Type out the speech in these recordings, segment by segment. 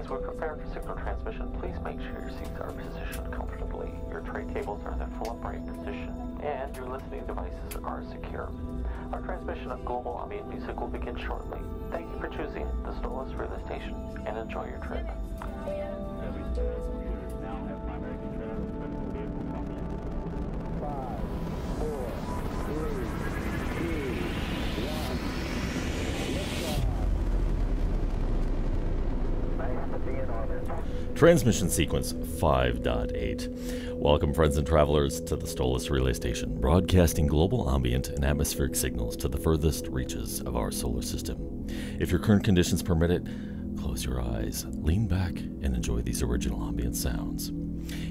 As we prepare for signal transmission, please make sure your seats are positioned comfortably, your tray tables are in their full upright position, and your listening devices are secure. Our transmission of global ambient music will begin shortly. Thank you for choosing the Stolace Relay Station, and enjoy your trip. Transmission sequence 5.8. Welcome, friends and travelers, to the Stolace Relay Station, broadcasting global ambient and atmospheric signals to the furthest reaches of our solar system. If your current conditions permit it, close your eyes, lean back, and enjoy these original ambient sounds.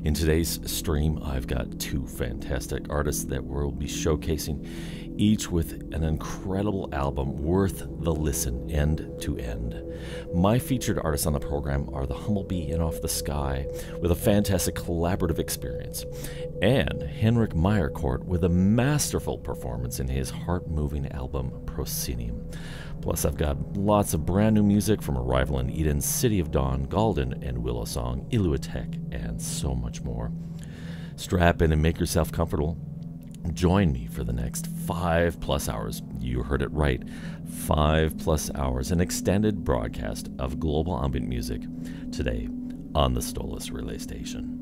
In today's stream, I've got two fantastic artists that we'll be showcasing, each with an incredible album worth the listen end to end. My featured artists on the program are the Humble Bee and Offthesky, with a fantastic collaborative experience, and Henrik Meierkord with a masterful performance in his heart moving album Proscenium. Plus, I've got lots of brand new music from Arrival in Eden, City of Dawn, Gollden and Willow Song, ILUITEQ, and so much more. Strap in and make yourself comfortable. Join me for the next five plus hours. You heard it right. Five plus hours, an extended broadcast of global ambient music today on the Stolace Relay Station.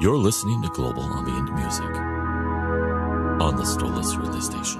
You're listening to Global Ambient Music on the Stolace Relay Station.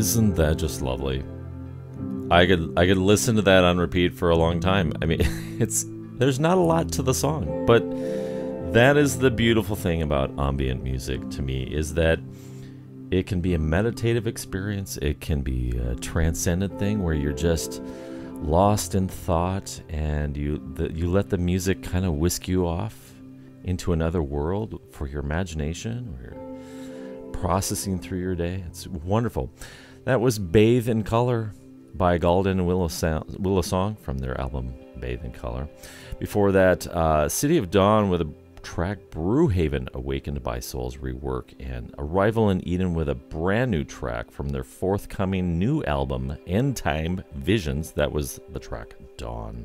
Isn't that just lovely? I could I could listen to that on repeat for a long time. I mean, it's there's not a lot to the song, but that is the beautiful thing about ambient music to me is that it can be a meditative experience. It can be a transcendent thing where you're just lost in thought and you the, you let the music kind of whisk you off into another world for your imagination or your processing through your day. It's wonderful. That was Bathe in Color by Gollden and Willow, Willows8ng from their album Bathe in Color. Before that, uh, City of Dawn with a track Brew Haven Awakened by Souls rework and Arrival in Eden with a brand new track from their forthcoming new album End Time Visions. That was the track Dawn.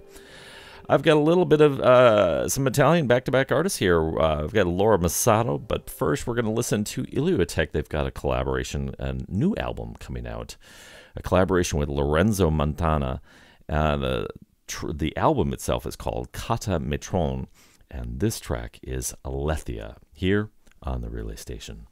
I've got a little bit of uh, some Italian back-to-back artists here. Uh, I've got Laura Masotto, but first we're going to listen to ILUITEQ. They've got a collaboration, a new album coming out, a collaboration with Lorenzo Montanà. Uh, the the album itself is called Katà Métron, and this track is Aletheia here on the Relay Station.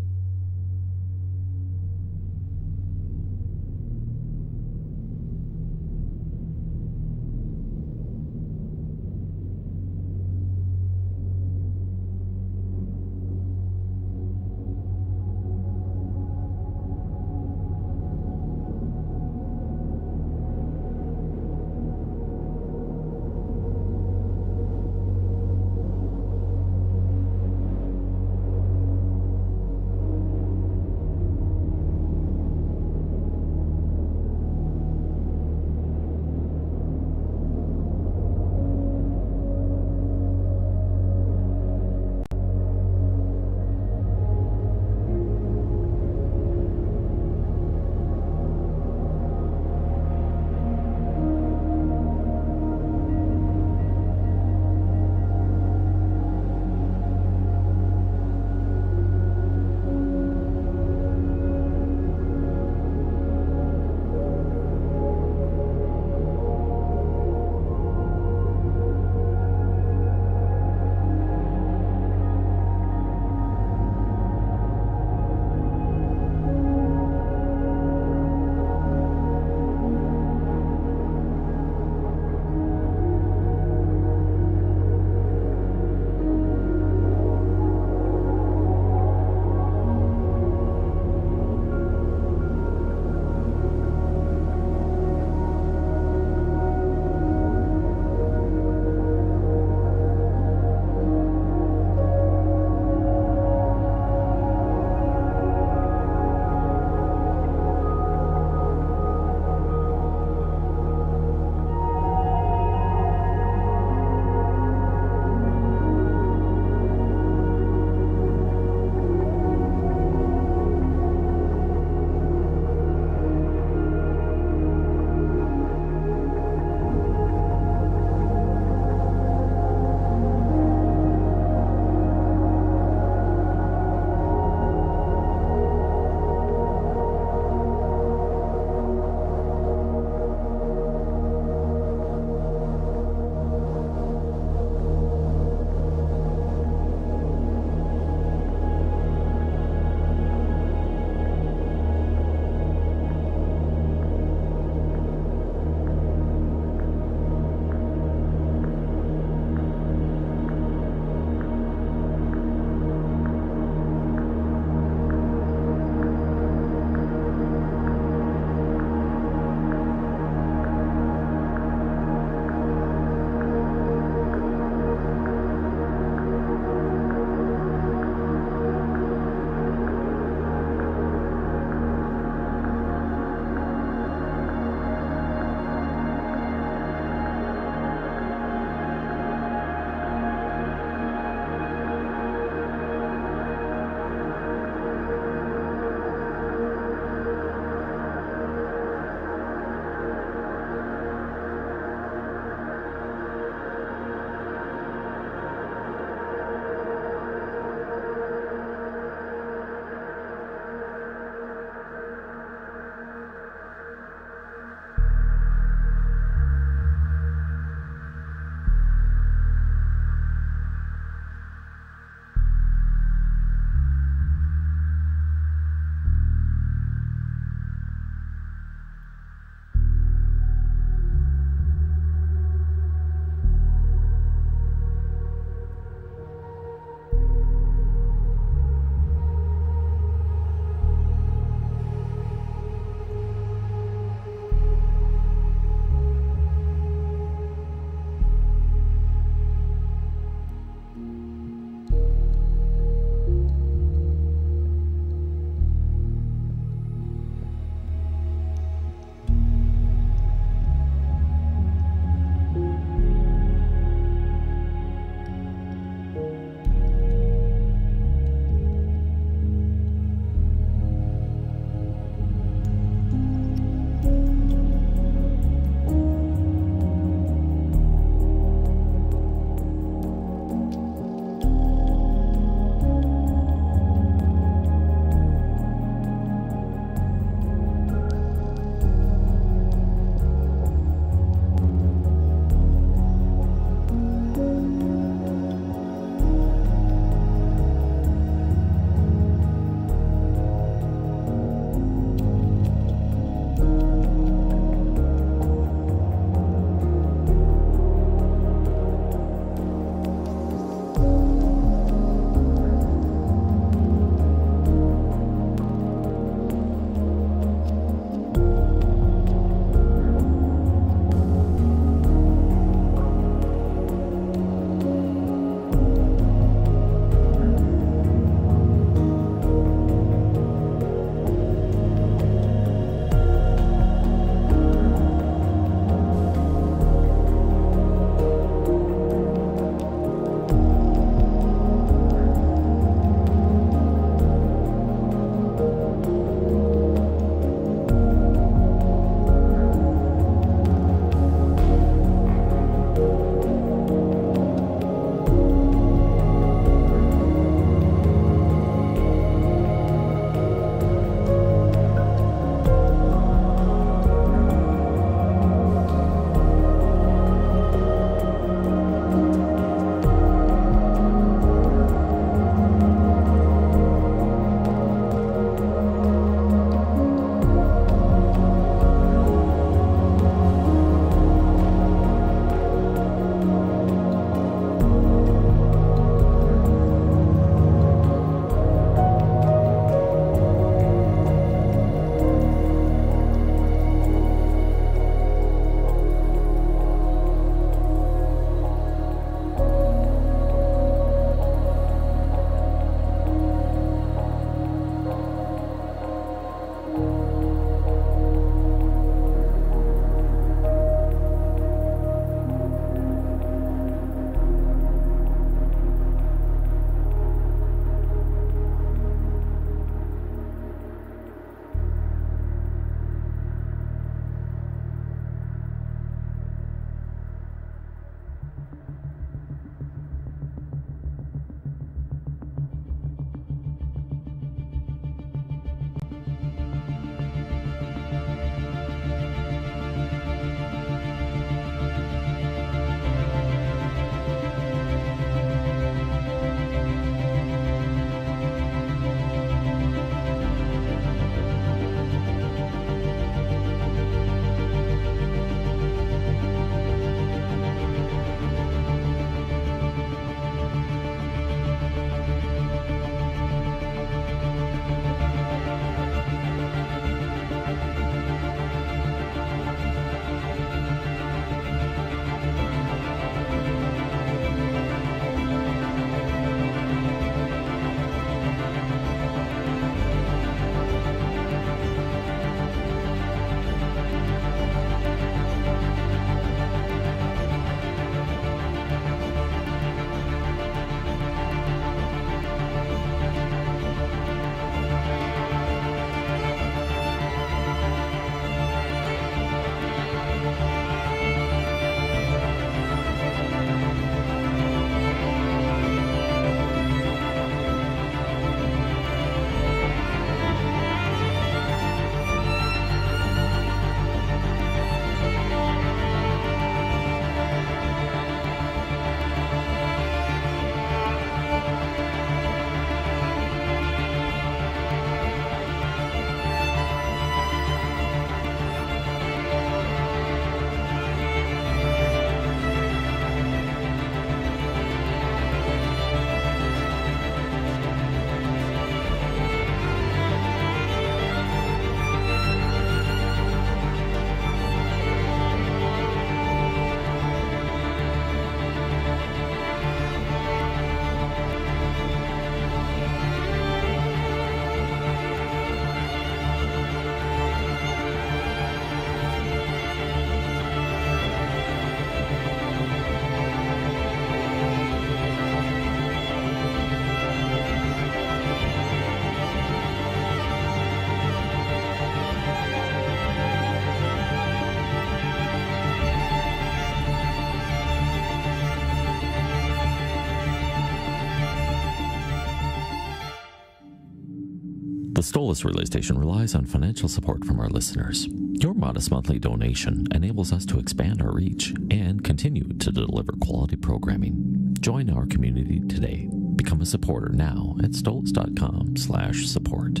Stolace Relay Station relies on financial support from our listeners. Your modest monthly donation enables us to expand our reach and continue to deliver quality programming. Join our community today. Become a supporter now at stolace.com slash support.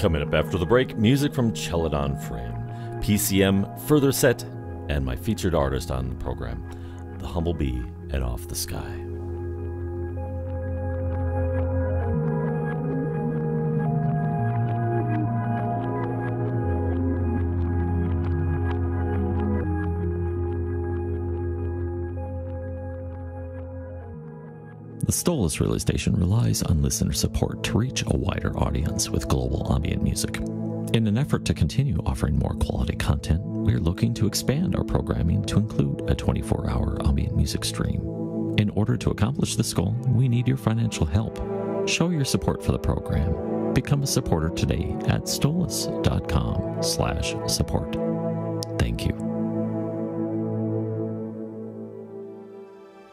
Coming up after the break, music from Chelidon Frame, PCM, Further Set, and my featured artist on the program, The Humble Bee and Offthesky. The Stolace Relay Station relies on listener support to reach a wider audience with global ambient music. In an effort to continue offering more quality content, we are looking to expand our programming to include a 24 hour ambient music stream. In order to accomplish this goal, we need your financial help. Show your support for the program. Become a supporter today at stolace.com slash support.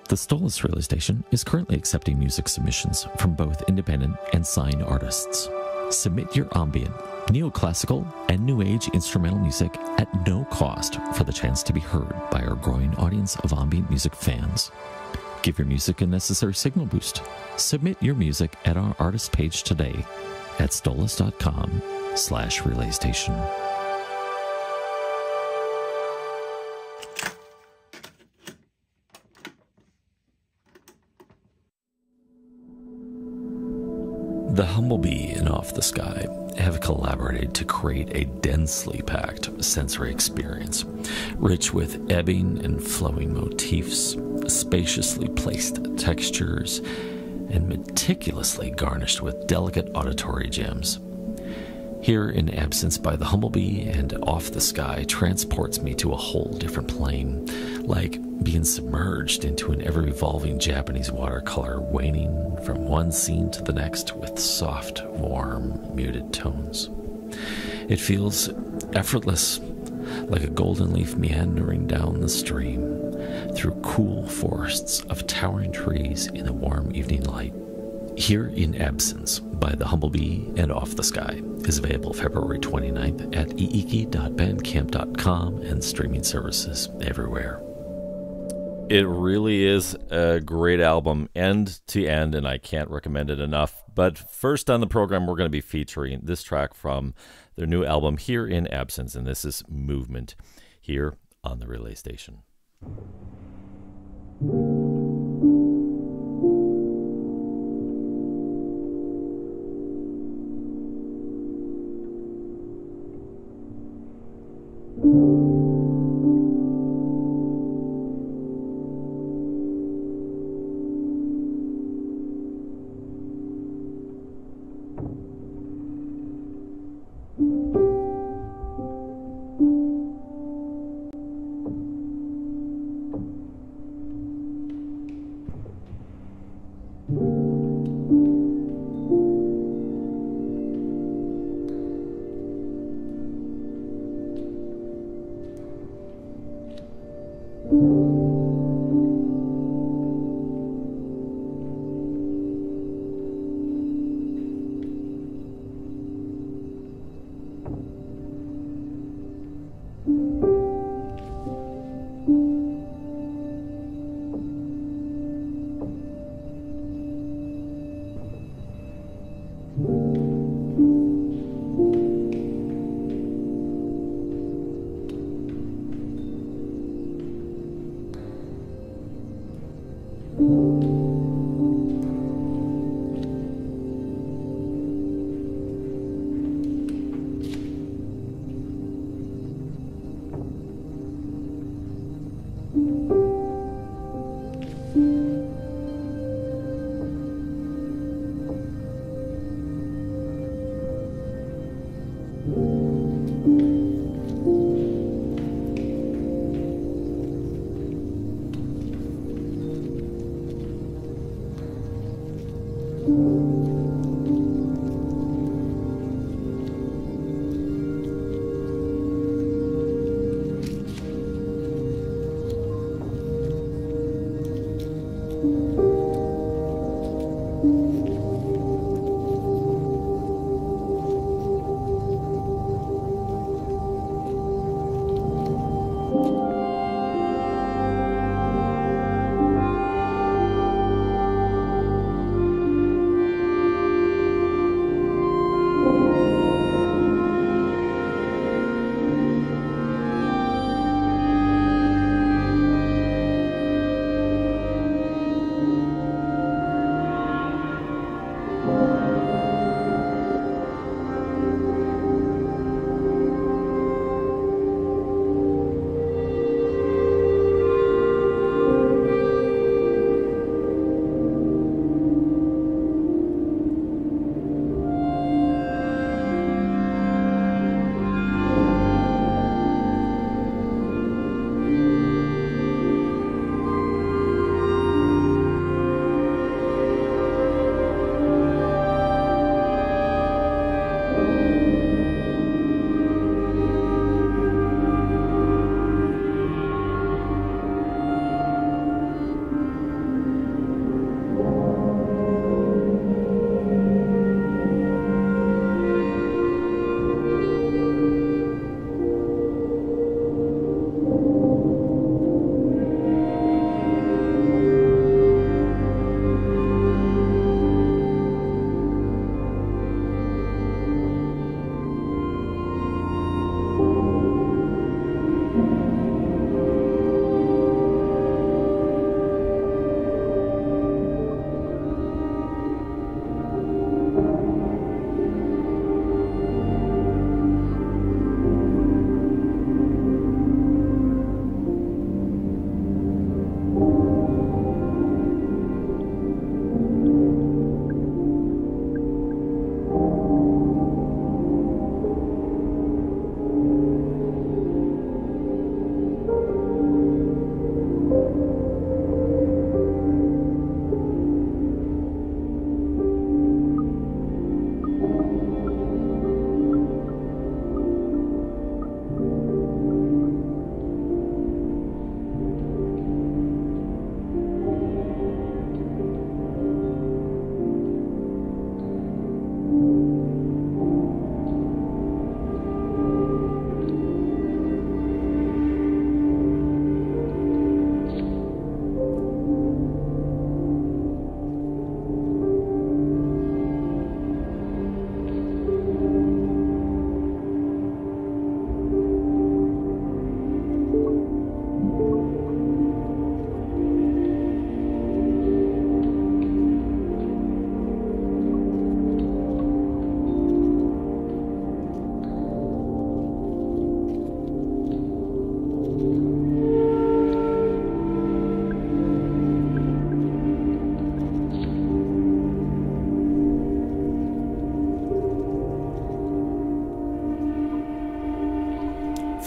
The Stolace Relay Station is currently accepting music submissions from both independent and signed artists. Submit your ambient, neoclassical, and new age instrumental music at no cost for the chance to be heard by our growing audience of ambient music fans. Give your music a necessary signal boost. Submit your music at our artist page today at stolace.com slash relay station. The Humble Bee and Offthesky have collaborated to create a densely packed sensory experience, rich with ebbing and flowing motifs, spaciously placed textures, and meticulously garnished with delicate auditory gems. Here in Absence by the Humble Bee and Offthesky transports me to a whole different plane, like being submerged into an ever evolving Japanese watercolor, waning from one scene to the next with soft, warm, muted tones. It feels effortless, like a golden leaf meandering down the stream through cool forests of towering trees in the warm evening light. Here in Absence by the Humble Bee and Offthesky is available February 29th at eiki.bandcamp.com and streaming services everywhere. It really is a great album, end to end, and I can't recommend it enough. But first on the program, we're going to be featuring this track from their new album, Here in Absence, and this is Movement here on the Relay Station.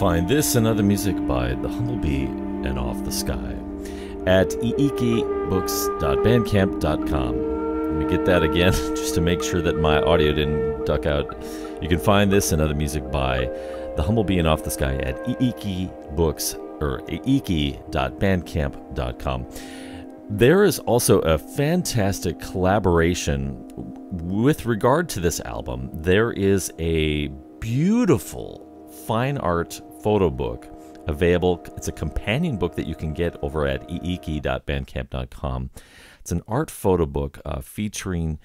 Find this and other music by The Humble Bee and Offthesky at eikibooks.bandcamp.com. Let me get that again just to make sure that my audio didn't duck out. You can find this and other music by The Humble Bee and Offthesky at eikibooks or eiki.bandcamp.com. There is also a fantastic collaboration with regard to this album. There is a beautiful fine art photo book available. It's a companion book that you can get over at eiki.bandcamp.com. It's an art photo book uh, featuring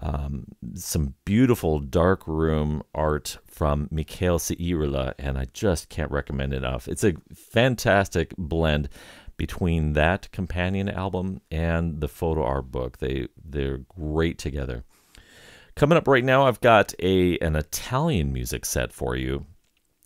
um, some beautiful dark room art from Mikhail Siirila, and I just can't recommend enough. It's a fantastic blend between that companion album and the photo art book. They they're great together. Coming up right now, I've got a an Italian music set for you.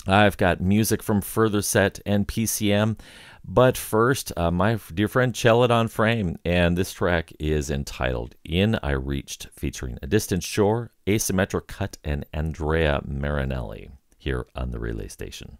I've got music from Further Set and PCM. But first, uh, my dear friend Chelidon Frame, and this track is entitled In I Reached, featuring A Distant Shore, Asymmetric Cut, and Andrea Marinelli here on the Relay Station.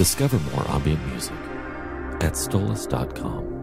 Discover more ambient music at stolace.com.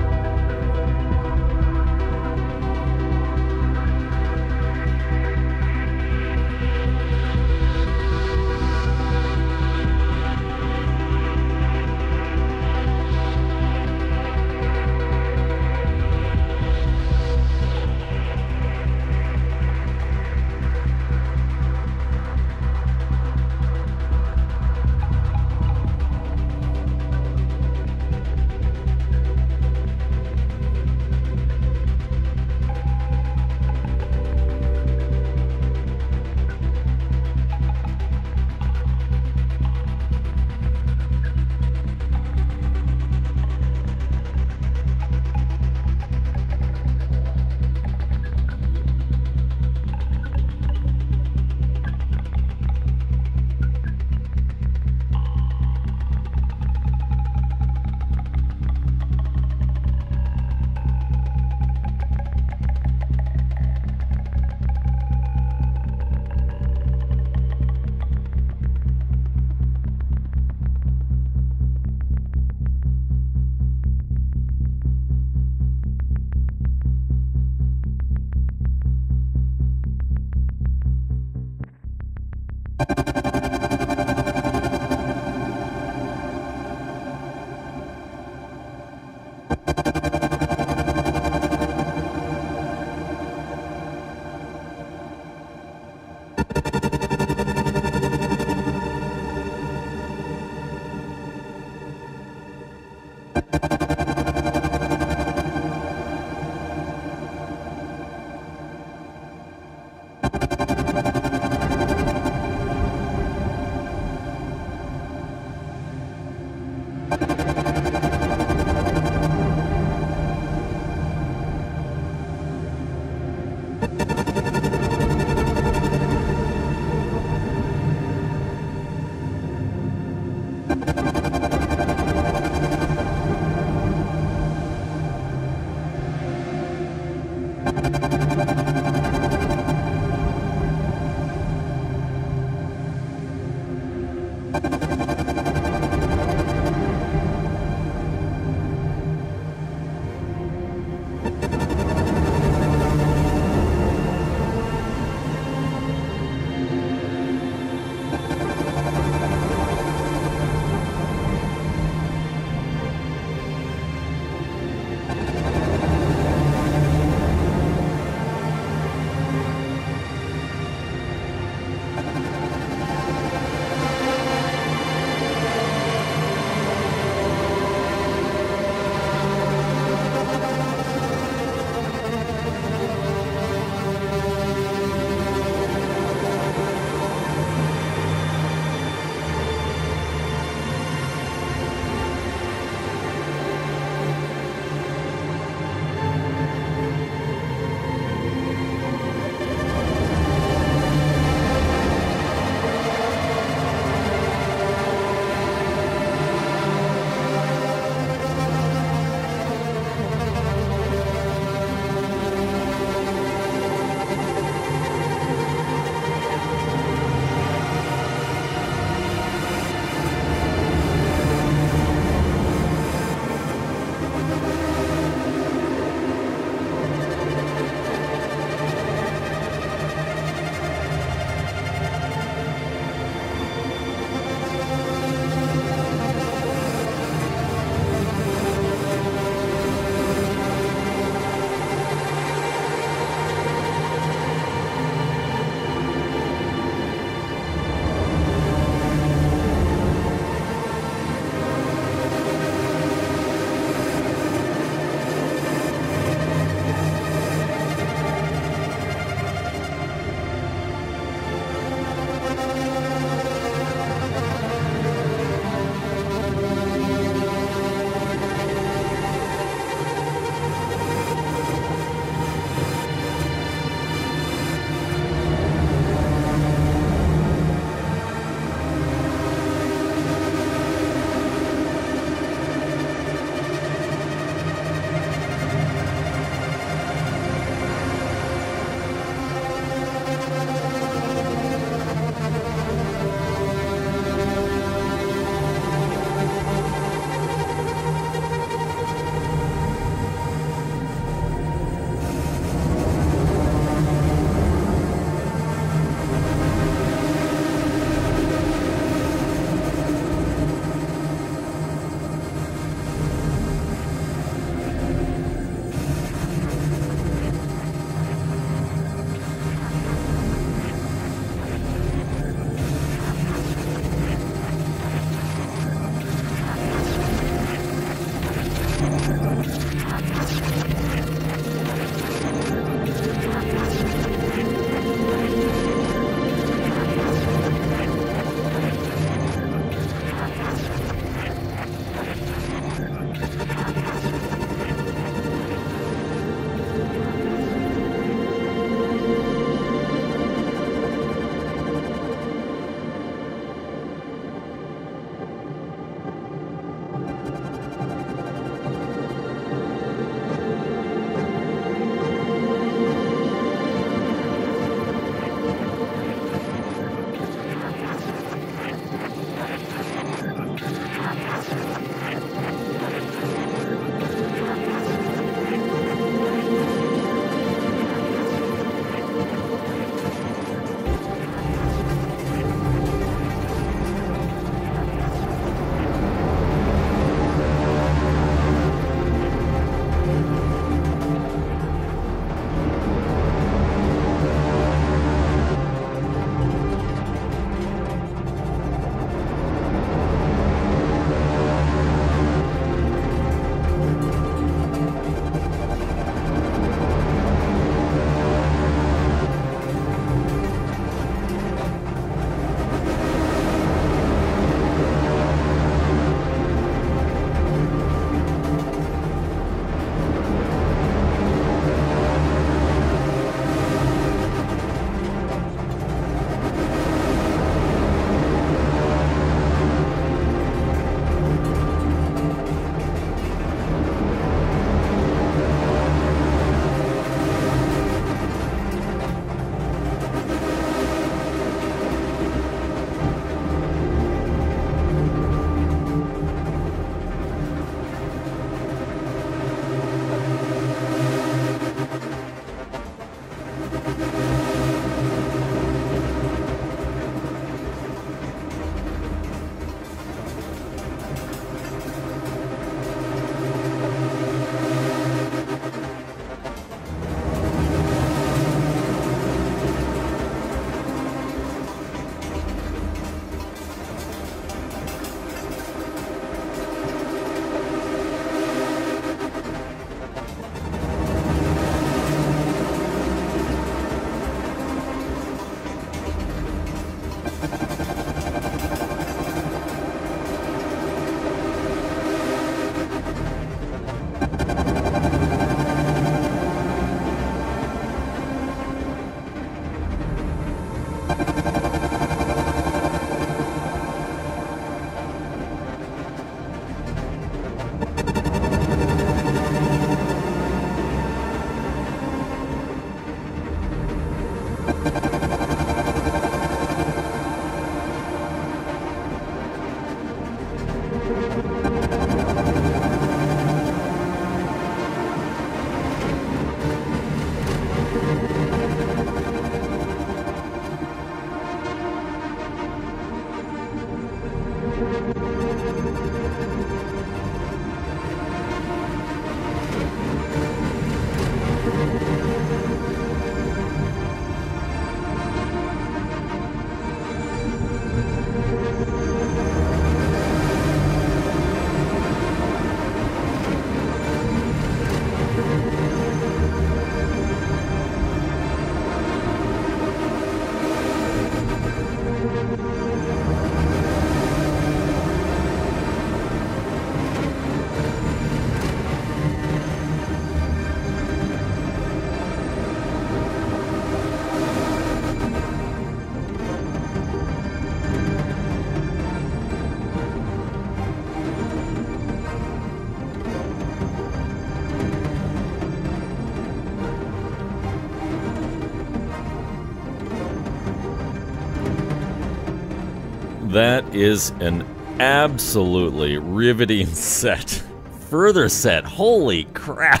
That is an absolutely riveting set. Further set. Holy crap.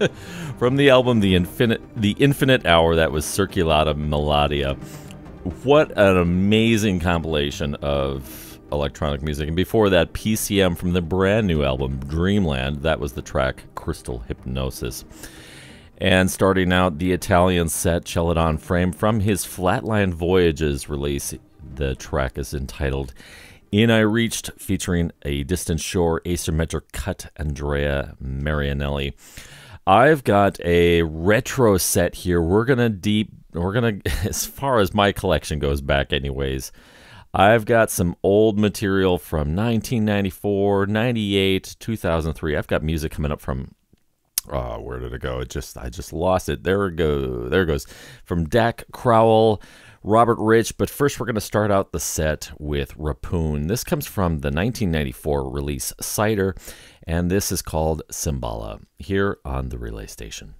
From the album The Infinite The Infinite Hour that was Circulata Melodia. What an amazing compilation of electronic music. And before that, PCM from the brand new album Dreamland. That was the track Crystal Hypnosis. And starting out the Italian set Chelidon Frame from his Flatline Voyages release the track is entitled In I Reached, featuring a distant shore asymmetric cut Andrea Marinelli. I've got a retro set here. We're gonna deep we're gonna as far as my collection goes back anyways. I've got some old material from 1994, 98, 2003. I've got music coming up from oh, where did it go? It just I just lost it. There it go. There it goes. From Dak Crowell, Robert Rich, but first we're going to start out the set with Rapoon. This comes from the 1994 release Cidar, and this is called Symbala here on the Relay Station.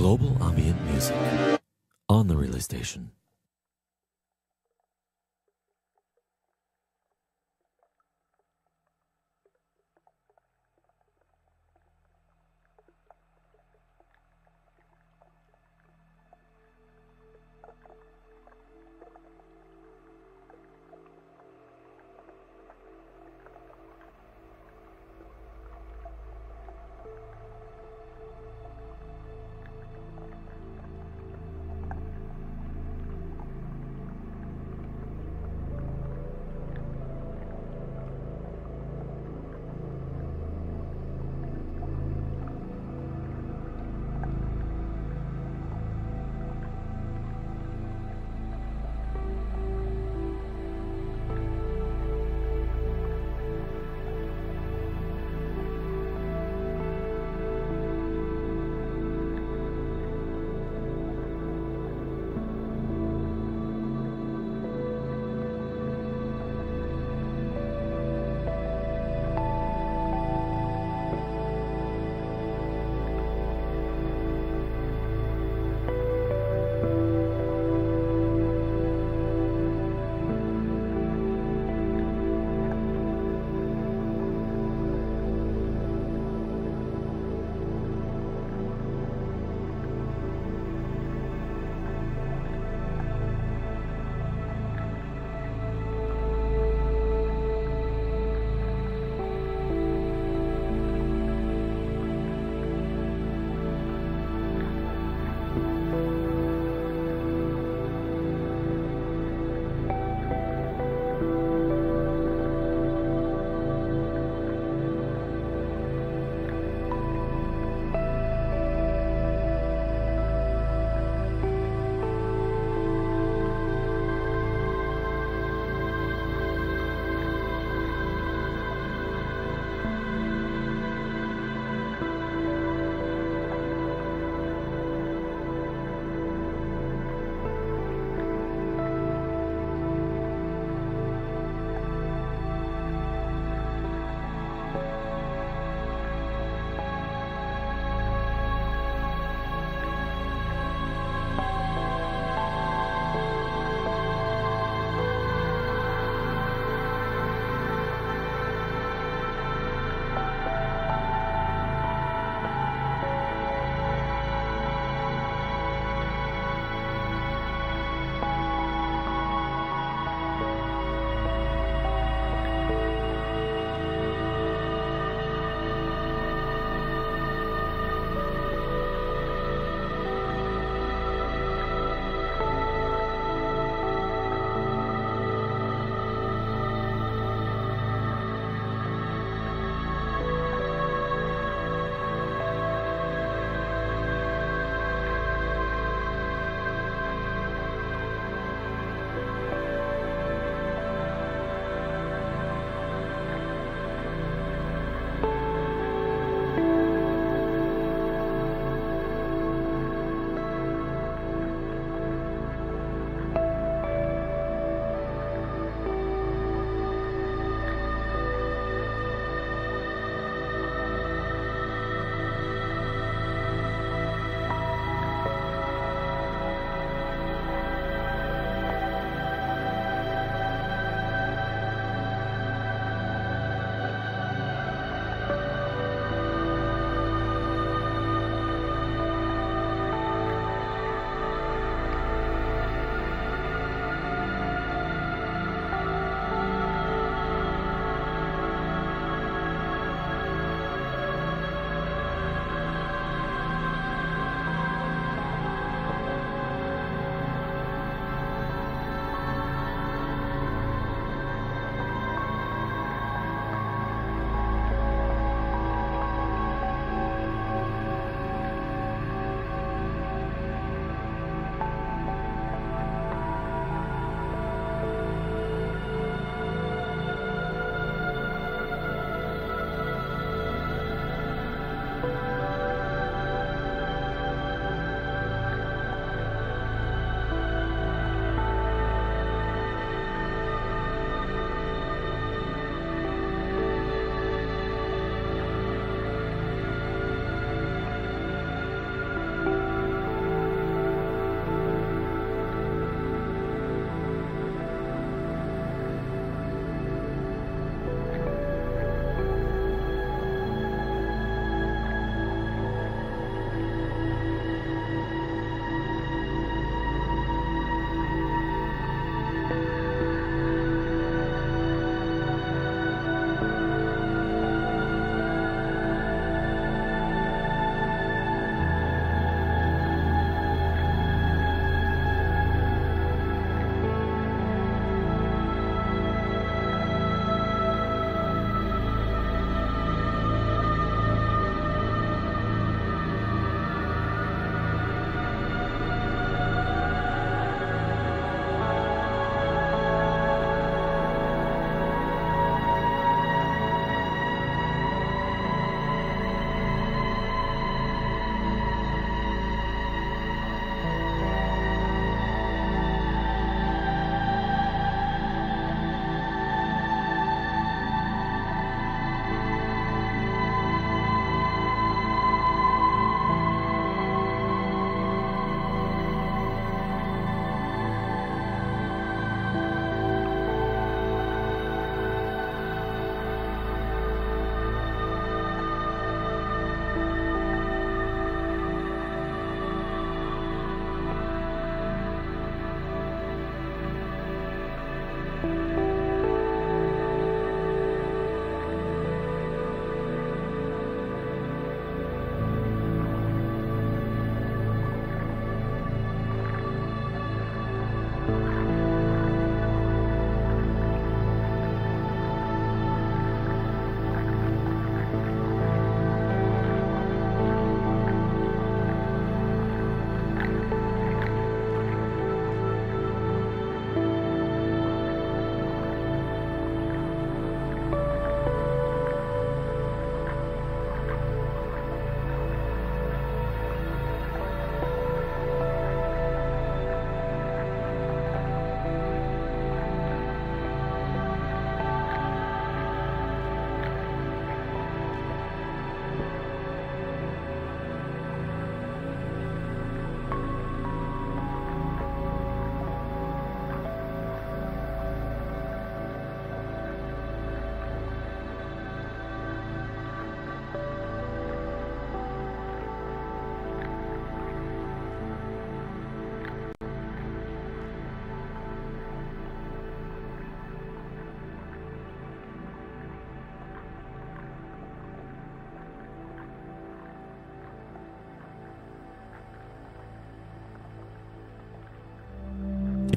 Global ambient music on the relay station.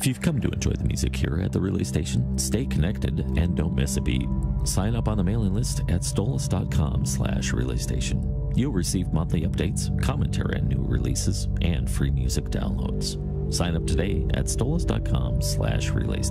If you've come to enjoy the music here at the relay station, stay connected and don't miss a beat. Sign up on the mailing list at stolace.com slash relay station. You'll receive monthly updates, commentary on new releases, and free music downloads. Sign up today at stolace.com slash relay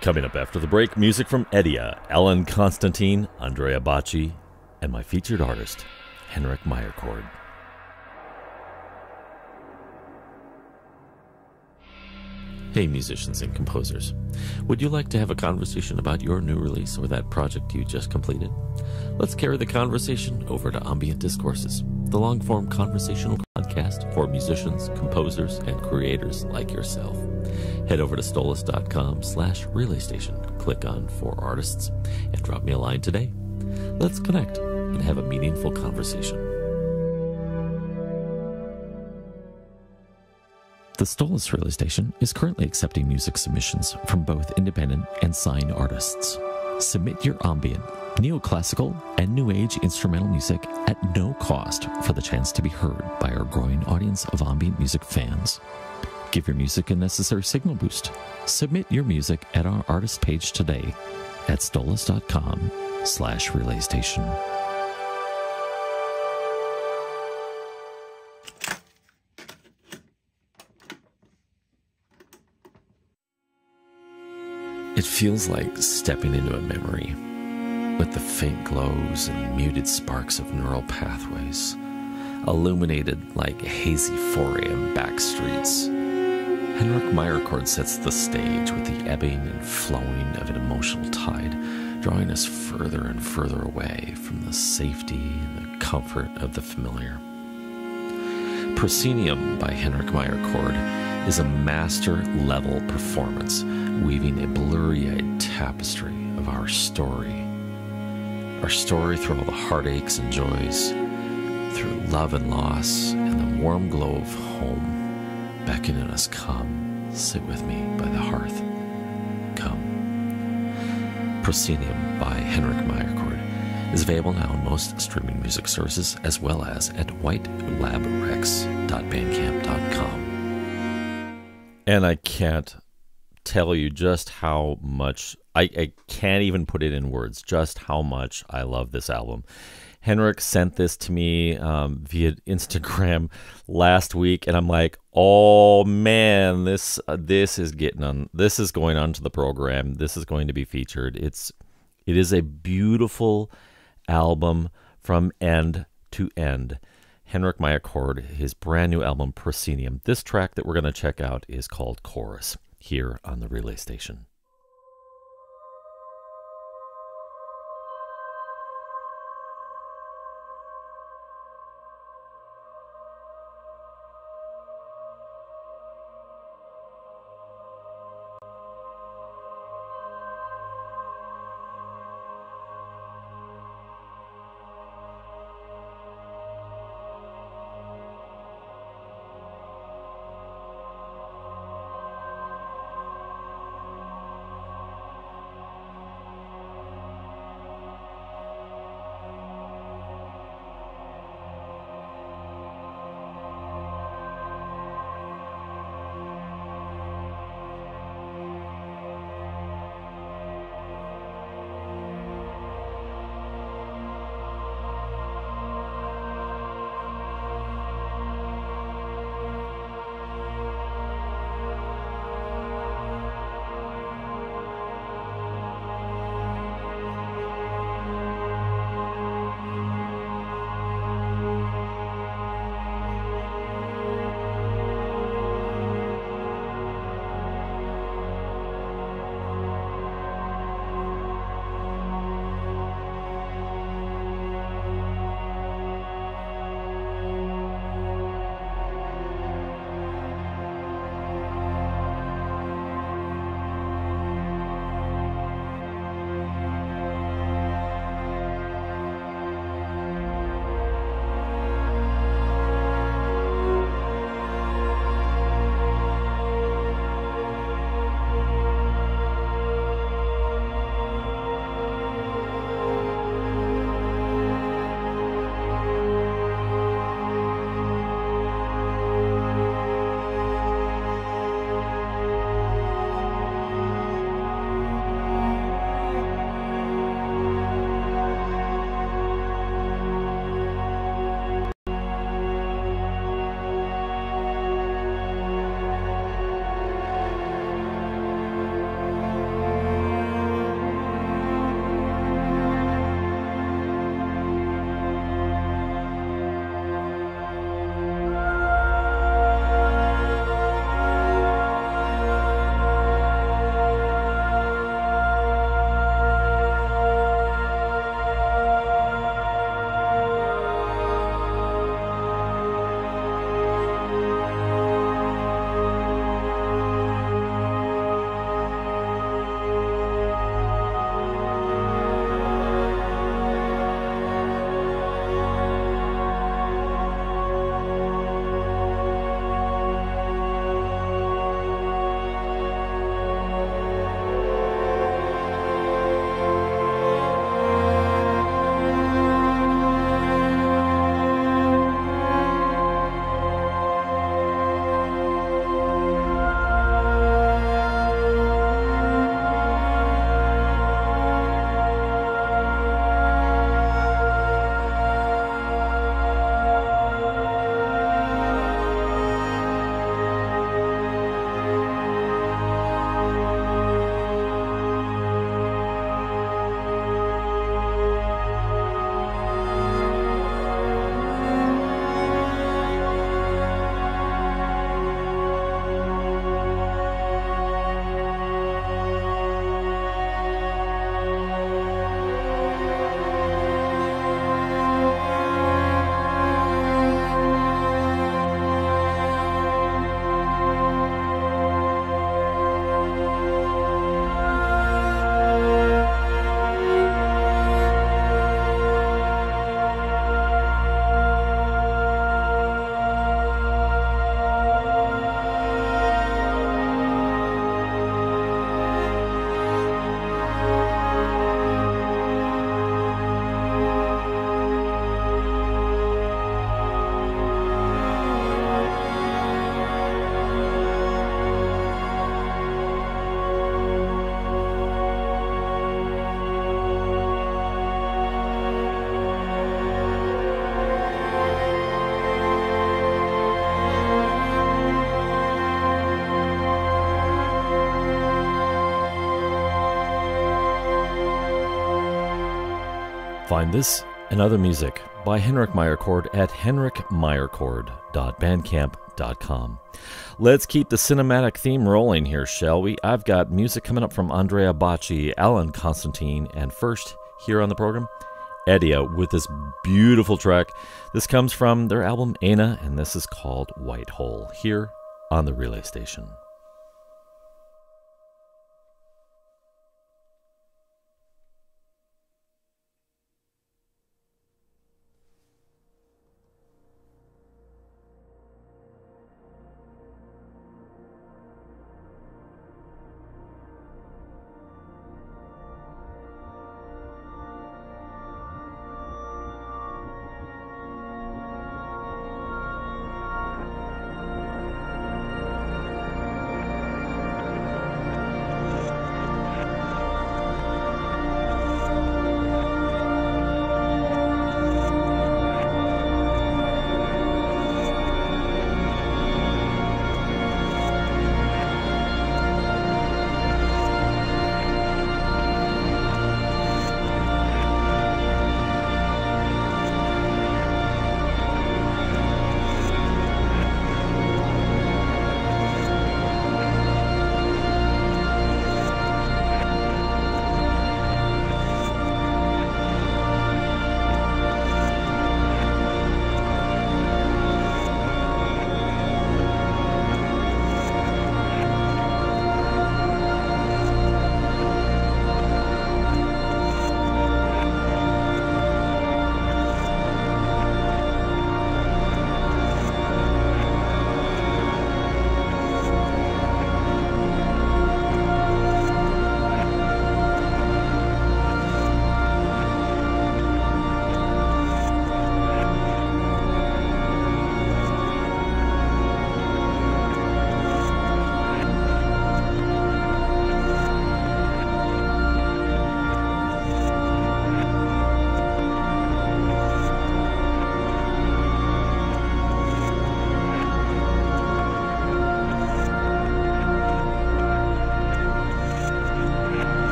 Coming up after the break, music from Edea, Ellen Constantine, Andrea Bacci, and my featured artist, Henrik Meierkord. Hey, musicians and composers. Would you like to have a conversation about your new release or that project you just completed? Let's carry the conversation over to Ambient Discourses, the long form conversational podcast for musicians, composers, and creators like yourself. Head over to stolace.com slash relay station, click on For Artists, and drop me a line today. Let's connect and have a meaningful conversation. The Stolace Relay Station is currently accepting music submissions from both independent and signed artists. Submit your ambient, neoclassical, and new age instrumental music at no cost for the chance to be heard by our growing audience of ambient music fans. Give your music a necessary signal boost. Submit your music at our artist page today at stolace.com slash relay station. It feels like stepping into a memory with the faint glows and muted sparks of neural pathways, illuminated like hazy 4 a.m. back streets. Henrik Meierkord sets the stage with the ebbing and flowing of an emotional tide, drawing us further and further away from the safety and the comfort of the familiar. Proscenium by Henrik Meierkord is a master level performance weaving a blurry eyed tapestry of our story. Our story through all the heartaches and joys, through love and loss, and the warm glow of home, beckoning us, come, sit with me by the hearth. Come. Proscenium by Henrik Meierkord is available now on most streaming music services as well as at whitelabrecs.bandcamp.com. And I can't tell you just how much I, I, can't even put it in words just how much I love this album. Henrik sent this to me um, via Instagram last week, and I'm like, "Oh man, this uh, this is getting on. This is going onto the program. This is going to be featured. It's it is a beautiful album from end to end." Henrik Meierkord, his brand new album Proscenium. This track that we're going to check out is called Chorus here on the relay station. Find this and other music by Henrik Meierkord at henrikmeierkord.bandcamp.com. Let's keep the cinematic theme rolling here, shall we? I've got music coming up from Andrea Bocci, Alan Constantine, and first here on the program, Edea with this beautiful track. This comes from their album Ana, and this is called White Hole here on the Relay Station.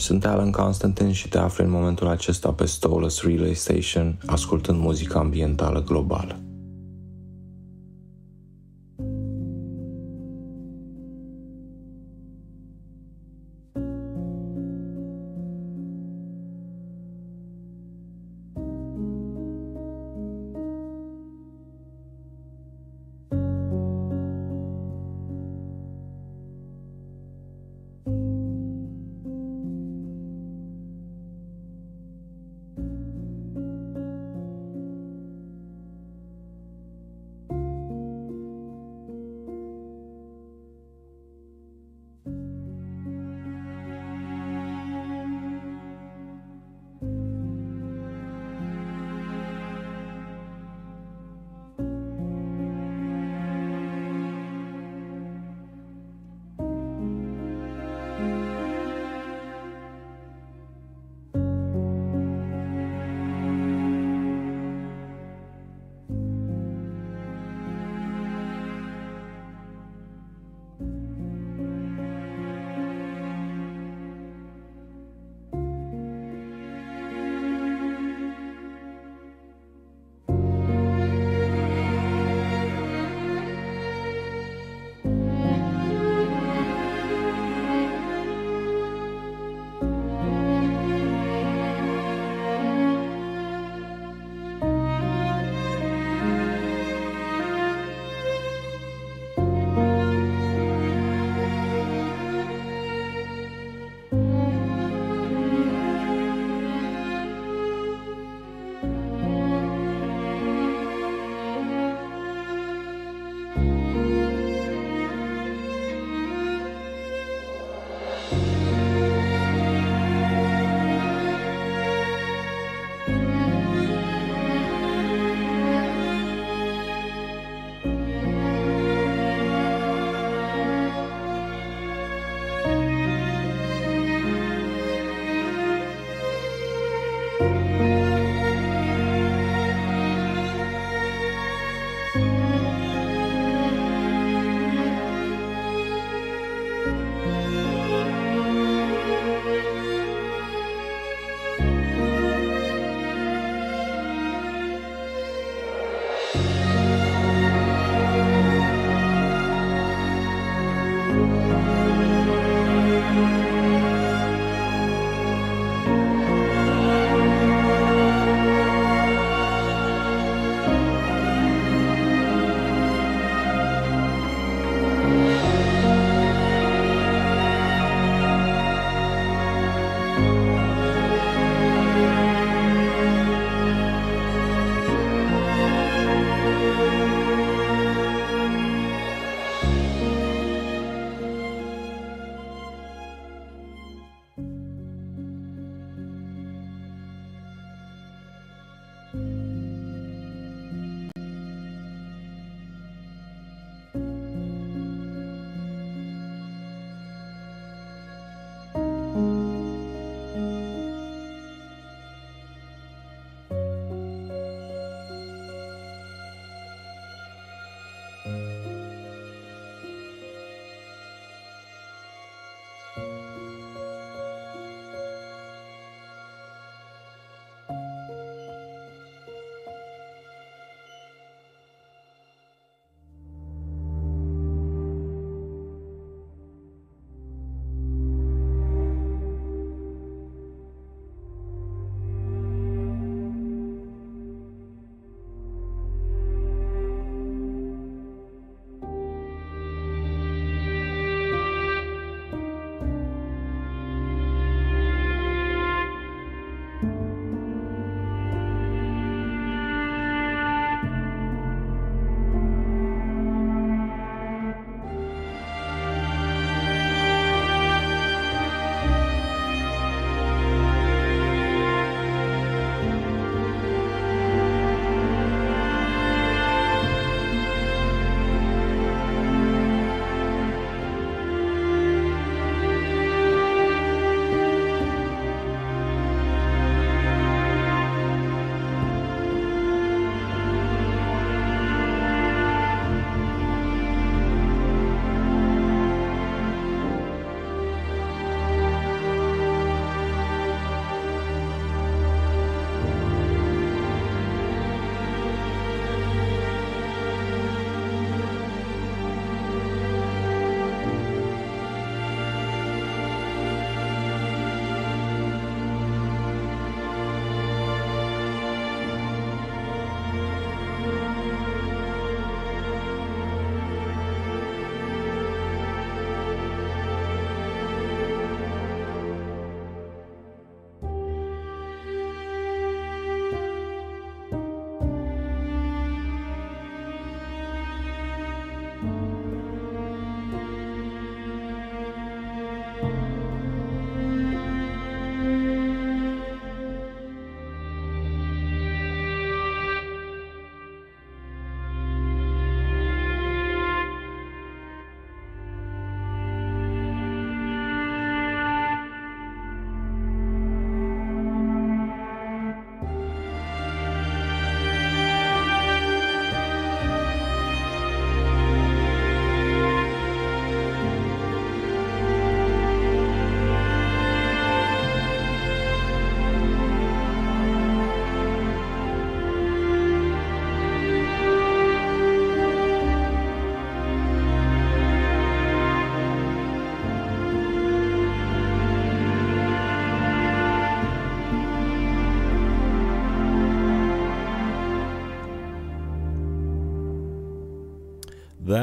Sunt Alan Constantin și te afli în momentul acesta pe Stolus Relay Station, ascultând muzica ambientală globală.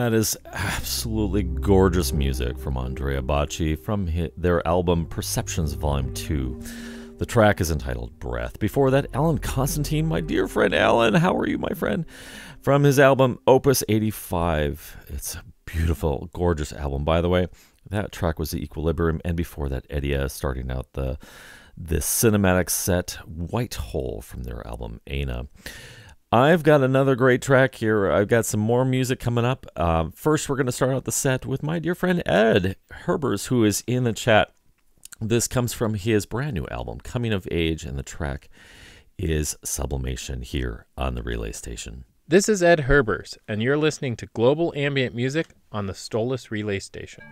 That is absolutely gorgeous music from Andrea Bocci from their album Perceptions Volume 2. The track is entitled Breath. Before that, Alan Constantine, my dear friend Alan, how are you, my friend? From his album Opus 85. It's a beautiful, gorgeous album, by the way. That track was The Equilibrium, and before that, Edea starting out the the cinematic set White Hole from their album Aina. I've got another great track here. I've got some more music coming up. Uh, first, we're going to start out the set with my dear friend Ed Herbers, who is in the chat. This comes from his brand new album, Coming of Age, and the track is Sublimation here on the Relay Station. This is Ed Herbers, and you're listening to Global Ambient Music on the Stolace Relay Station.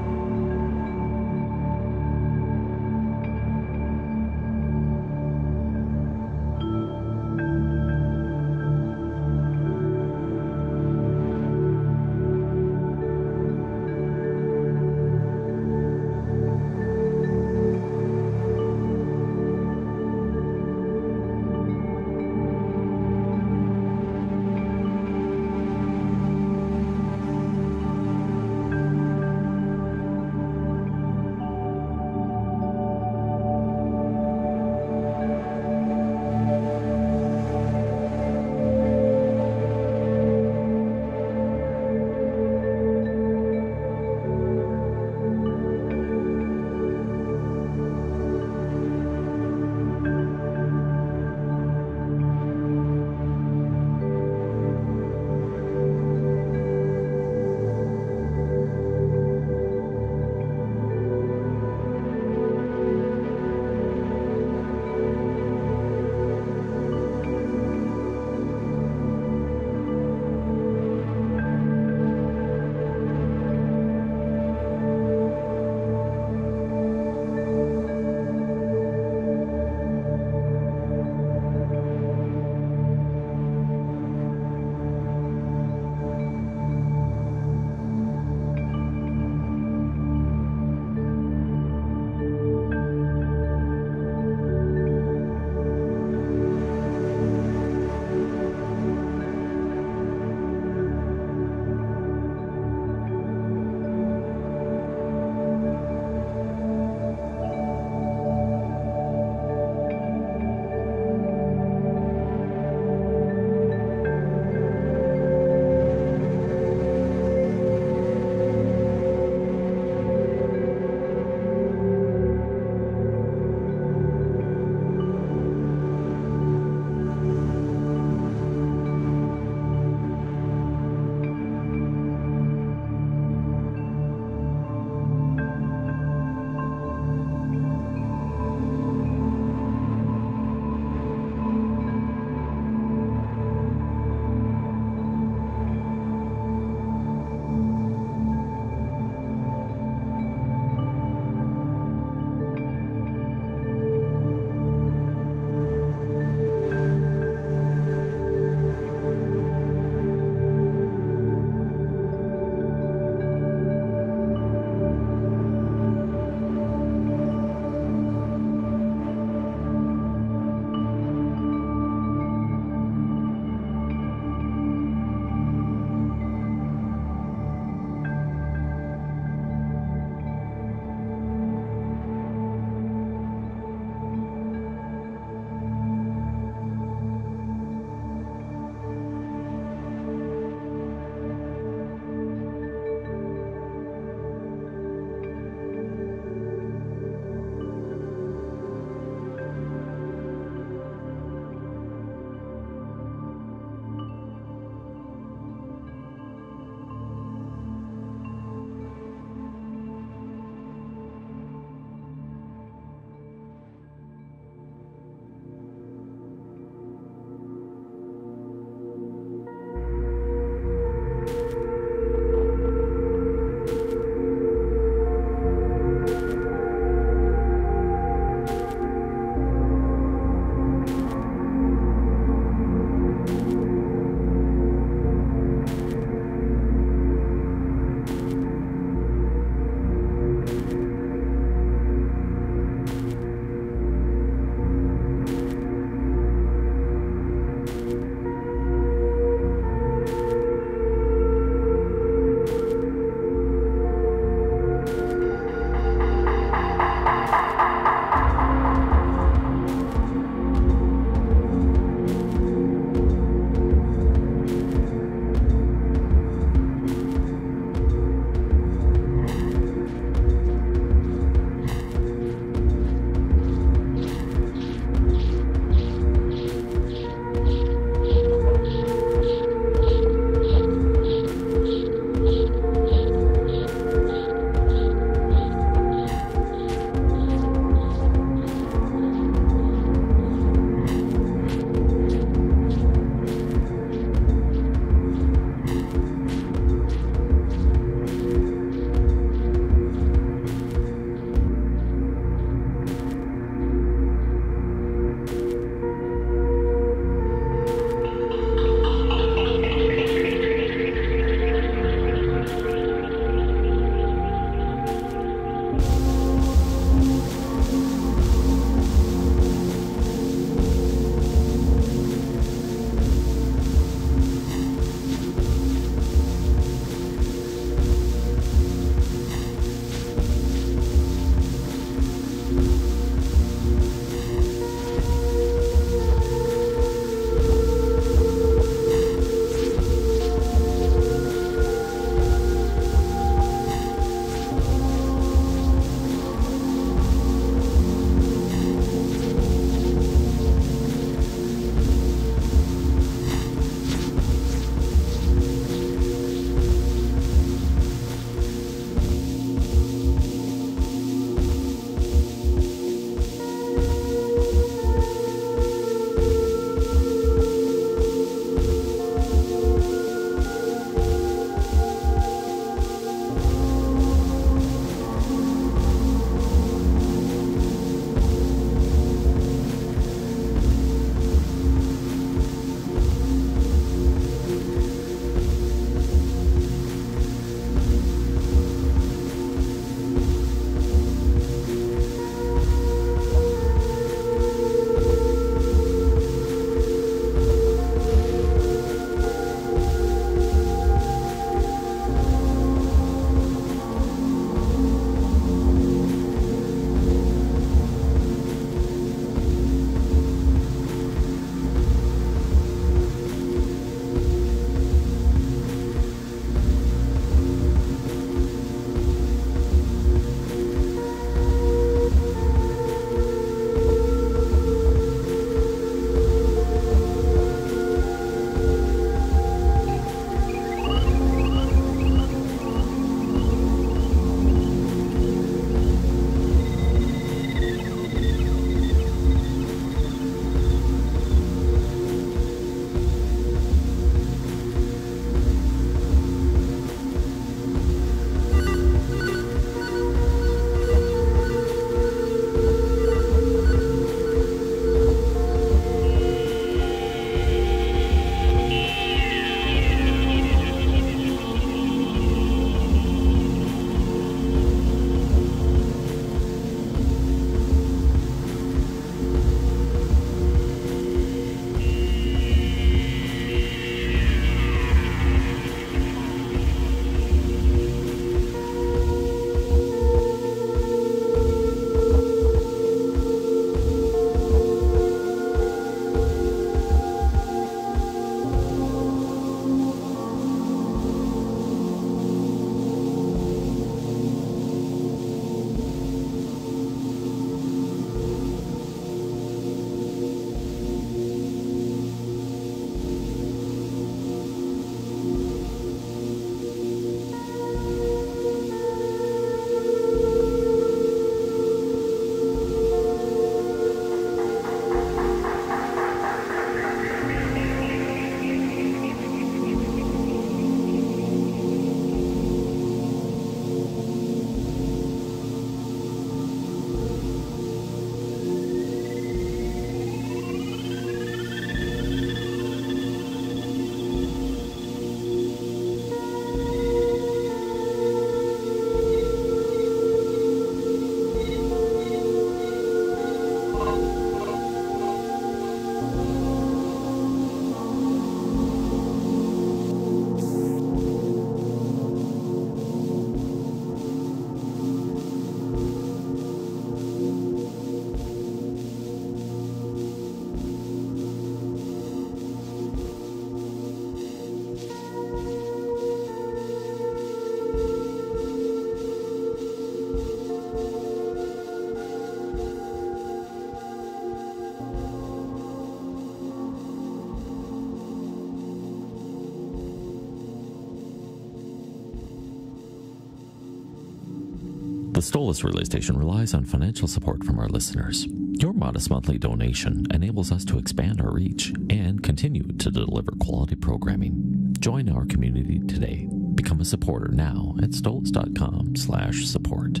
The Stolace Relay Station relies on financial support from our listeners. Your modest monthly donation enables us to expand our reach and continue to deliver quality programming. Join our community today. Become a supporter now at stolace.com slash support.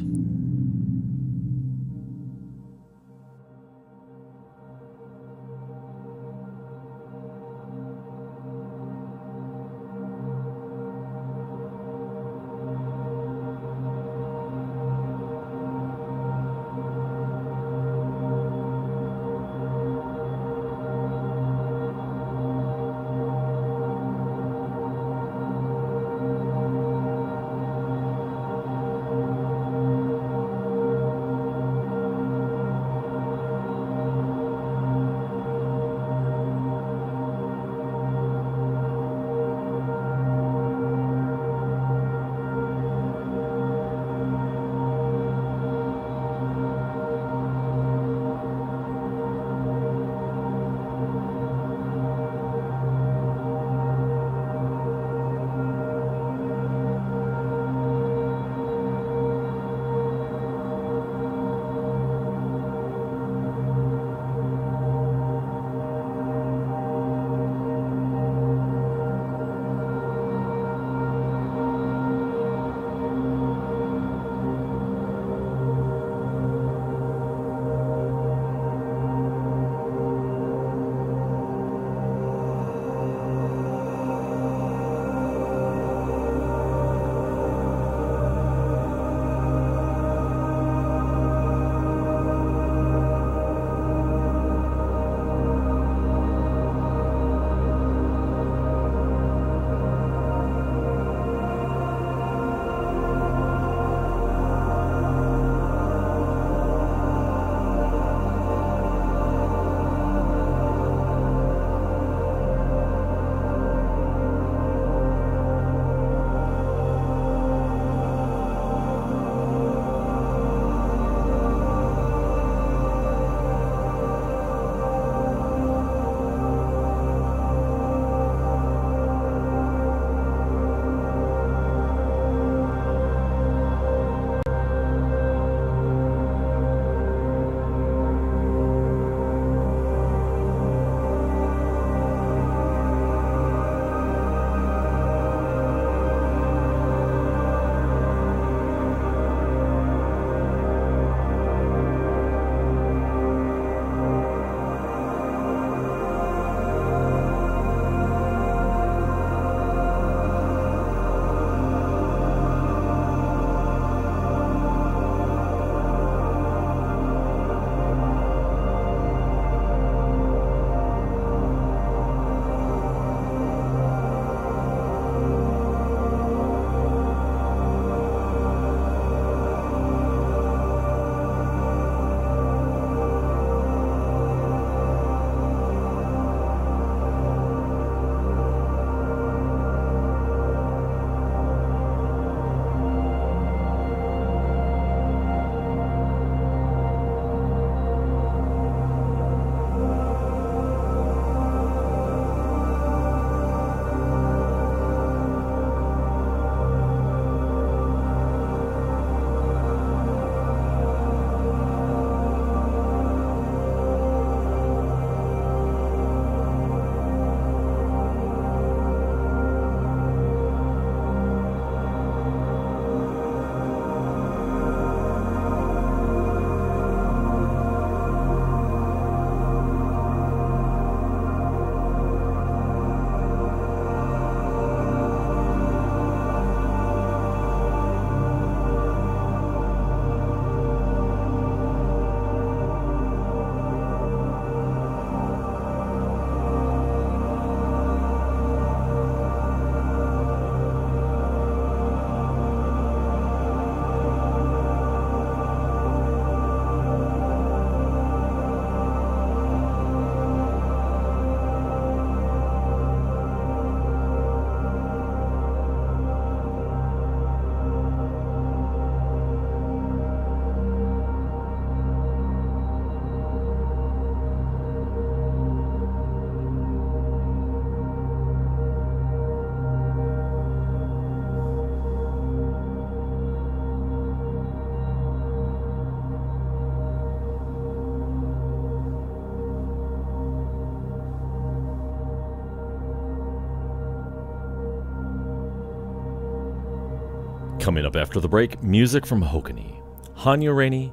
Coming up after the break, music from Hokani, Hanya Rainey,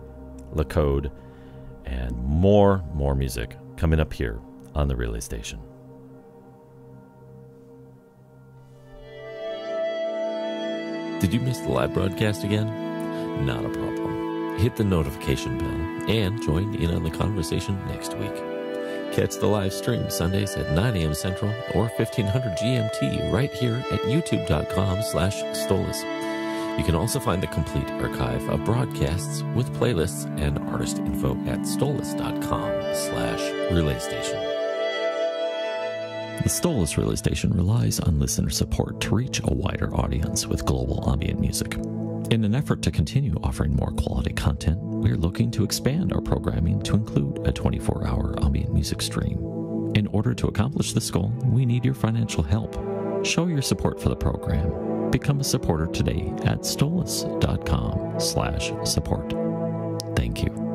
Lacode, and more, more music coming up here on the Relay Station. Did you miss the live broadcast again? Not a problem. Hit the notification bell and join in on the conversation next week. Catch the live stream Sundays at 9 a.m. Central or 1500 GMT right here at youtube.com slash Stolace. You can also find the complete archive of broadcasts with playlists and artist info at stolace.com slash relay station. The Stolace Relay Station relies on listener support to reach a wider audience with global ambient music. In an effort to continue offering more quality content, we are looking to expand our programming to include a 24 hour ambient music stream. In order to accomplish this goal, we need your financial help. Show your support for the program. Become a supporter today at stolace.com slash support. Thank you.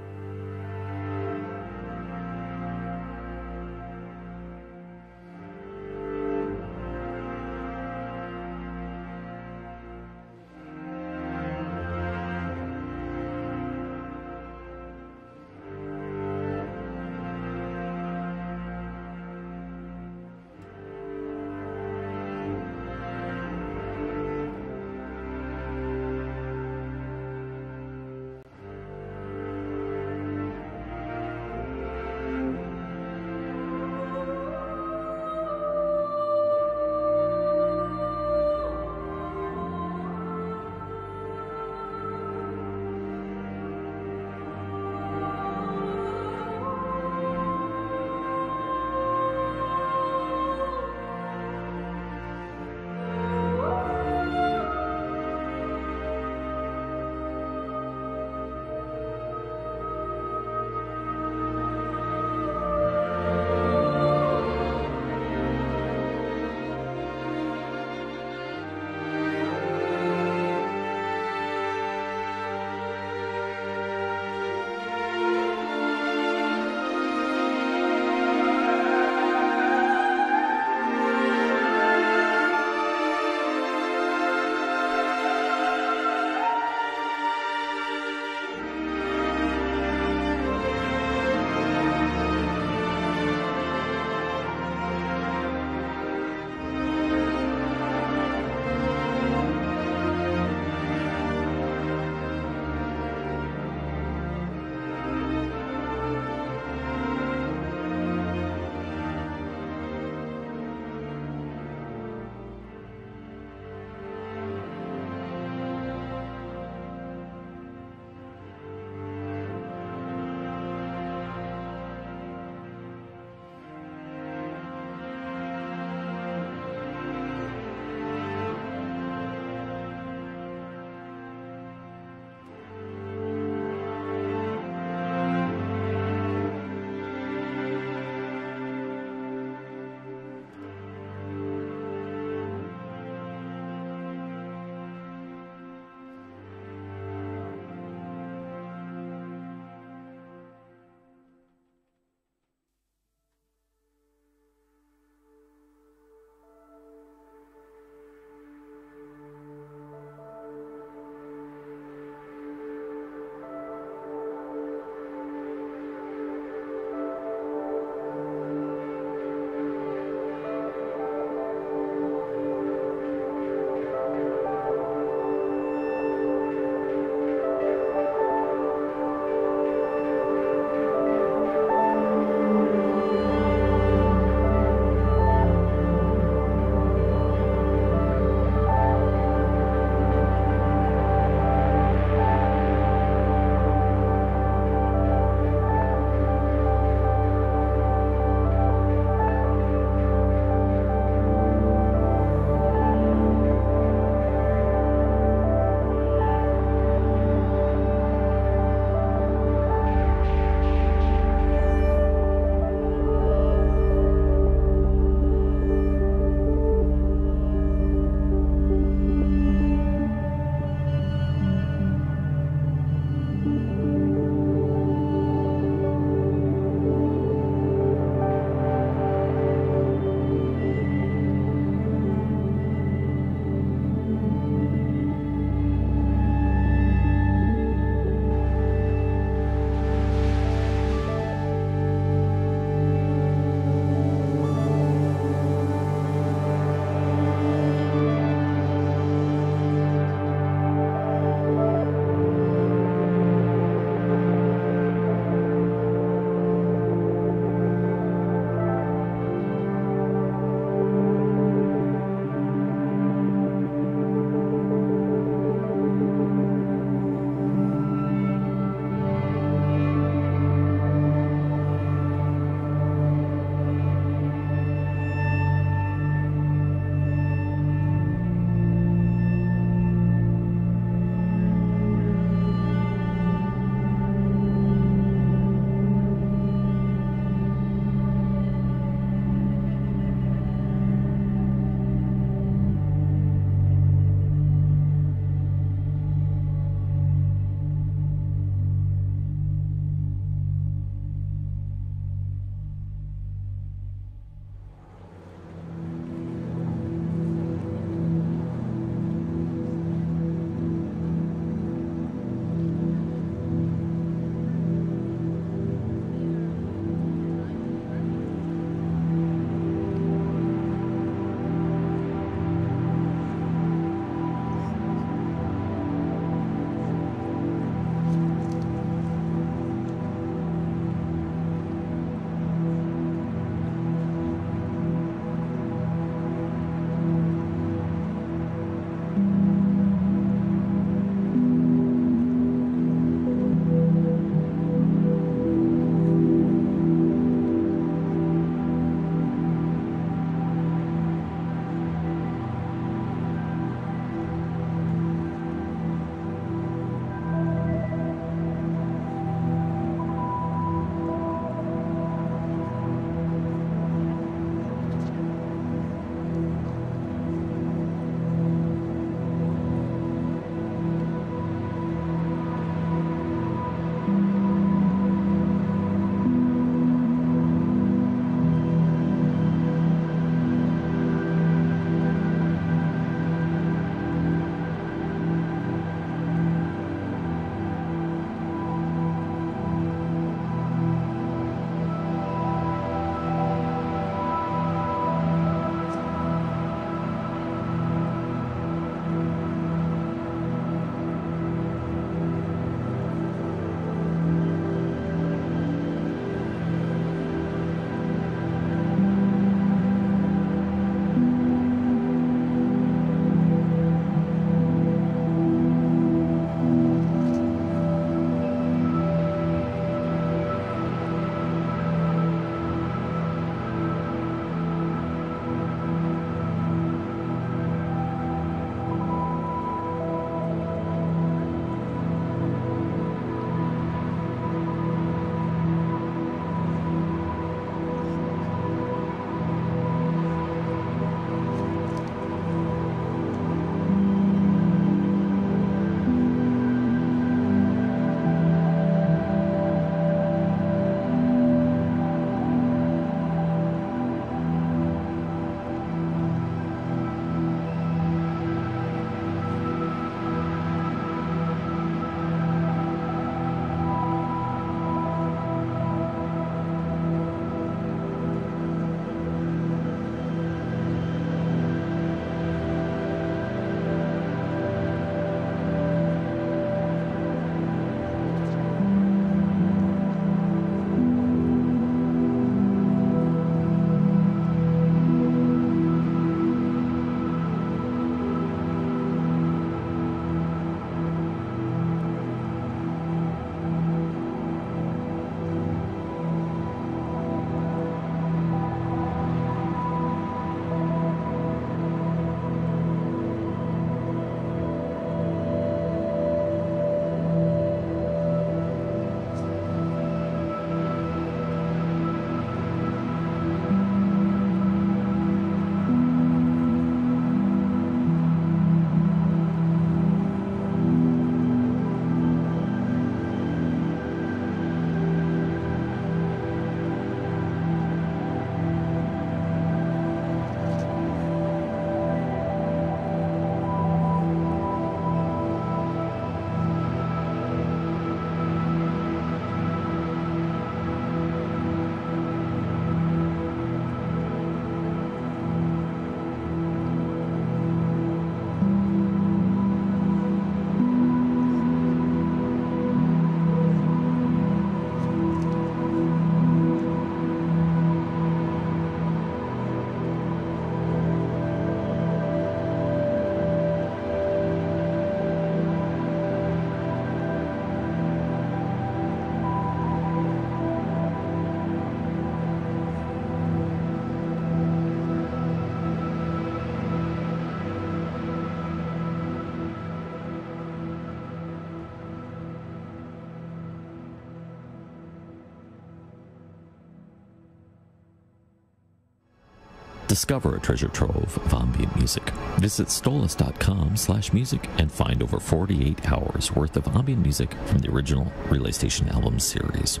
Discover a treasure trove of ambient music. Visit stolace.com slash music and find over 48 hours worth of ambient music from the original Relay Station album series.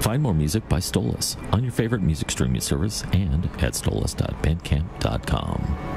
Find more music by Stolace on your favorite music streaming service and at stolace.bandcamp.com.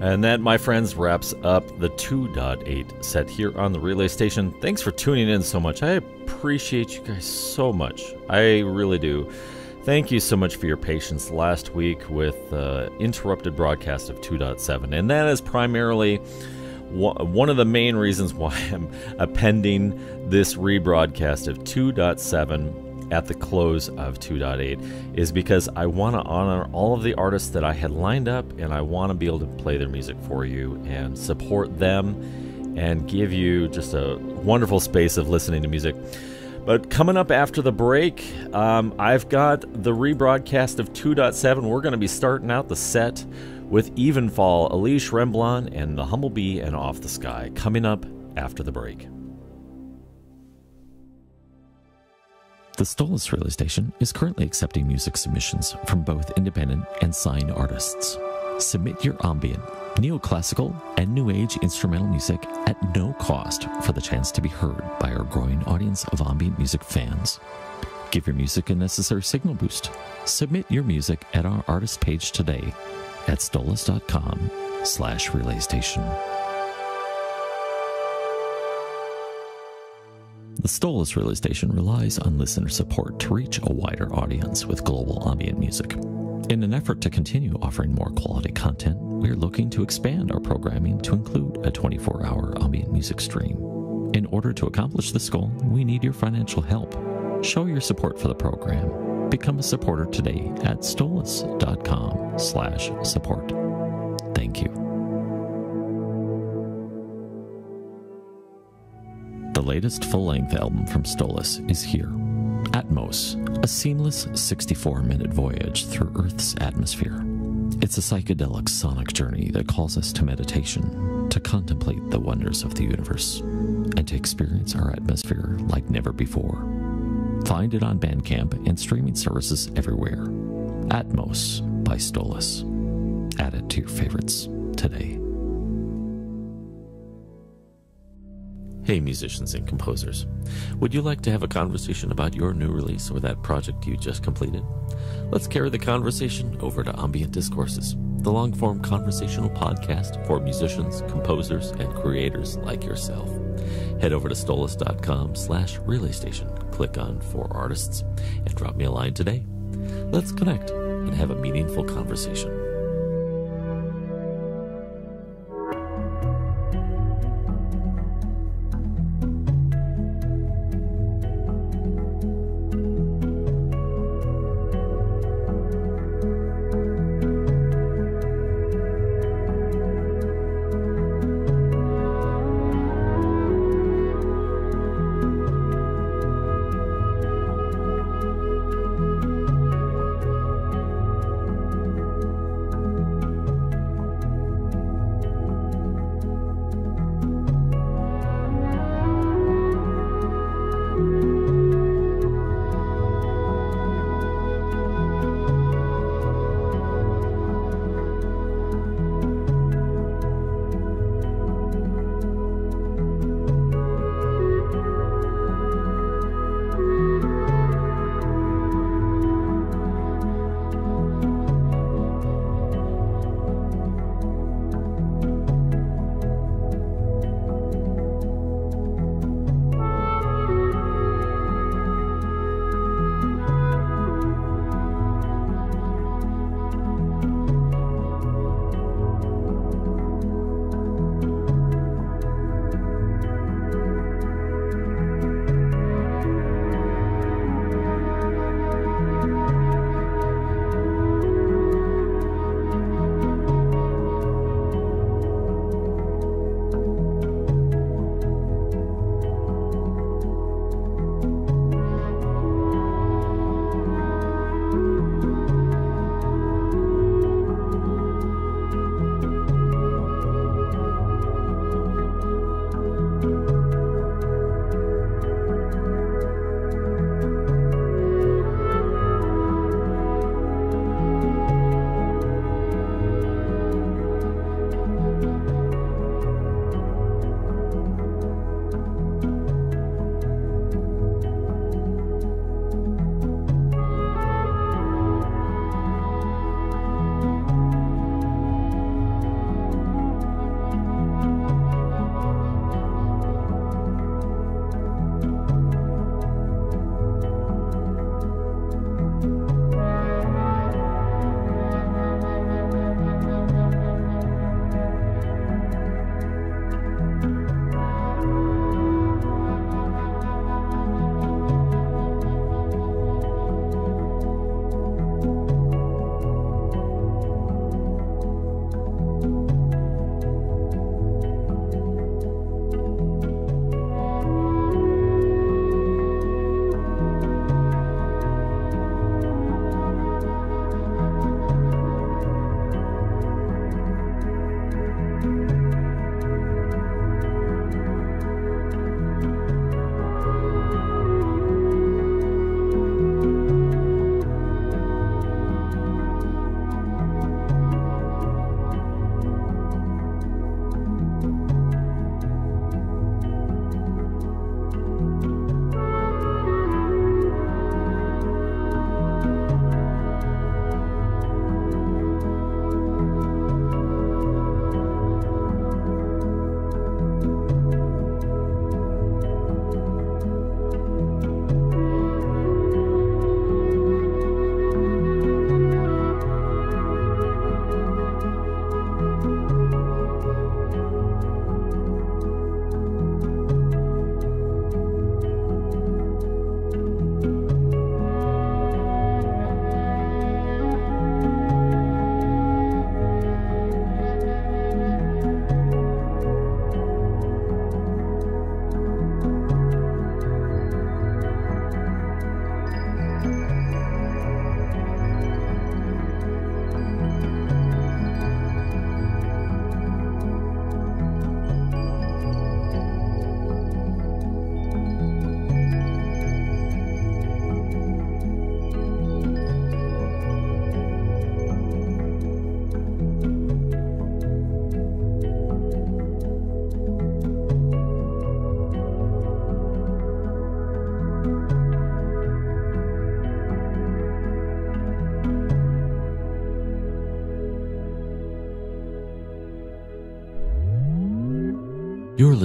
And that, my friends, wraps up the 2.8 set here on the relay station. Thanks for tuning in so much. I appreciate you guys so much. I really do. Thank you so much for your patience last week with the uh, interrupted broadcast of 2.7. And that is primarily one of the main reasons why I'm appending this rebroadcast of 2.7 at the close of 2.8 is because I want to honor all of the artists that I had lined up and I want to be able to play their music for you and support them and give you just a wonderful space of listening to music. But coming up after the break, um, I've got the rebroadcast of 2.7. We're going to be starting out the set with Evenfall, Eliche Remblon, and The Humble Bee and Offthesky coming up after the break. The Stolace Relay Station is currently accepting music submissions from both independent and signed artists. Submit your ambient, neoclassical, and new age instrumental music at no cost for the chance to be heard by our growing audience of ambient music fans. Give your music a necessary signal boost. Submit your music at our artist page today at stolace.com slash relaystation. The Stolace Relay Station relies on listener support to reach a wider audience with global ambient music. In an effort to continue offering more quality content, we are looking to expand our programming to include a 24 hour ambient music stream. In order to accomplish this goal, we need your financial help. Show your support for the program. Become a supporter today at stolace.com slash support. Thank you. The latest full length album from Stolace is here. Atmos, a seamless 64 minute voyage through Earth's atmosphere. It's a psychedelic sonic journey that calls us to meditation, to contemplate the wonders of the universe, and to experience our atmosphere like never before. Find it on Bandcamp and streaming services everywhere. Atmos by Stolace. Add it to your favorites today. Hey, musicians and composers. Would you like to have a conversation about your new release or that project you just completed? Let's carry the conversation over to Ambient Discourses, the long form conversational podcast for musicians, composers, and creators like yourself. Head over to stolace.com slash relay station, click on For Artists, and drop me a line today. Let's connect and have a meaningful conversation.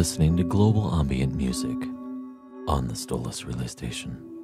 Listening to Global Ambient Music on the Stolace Relay Station.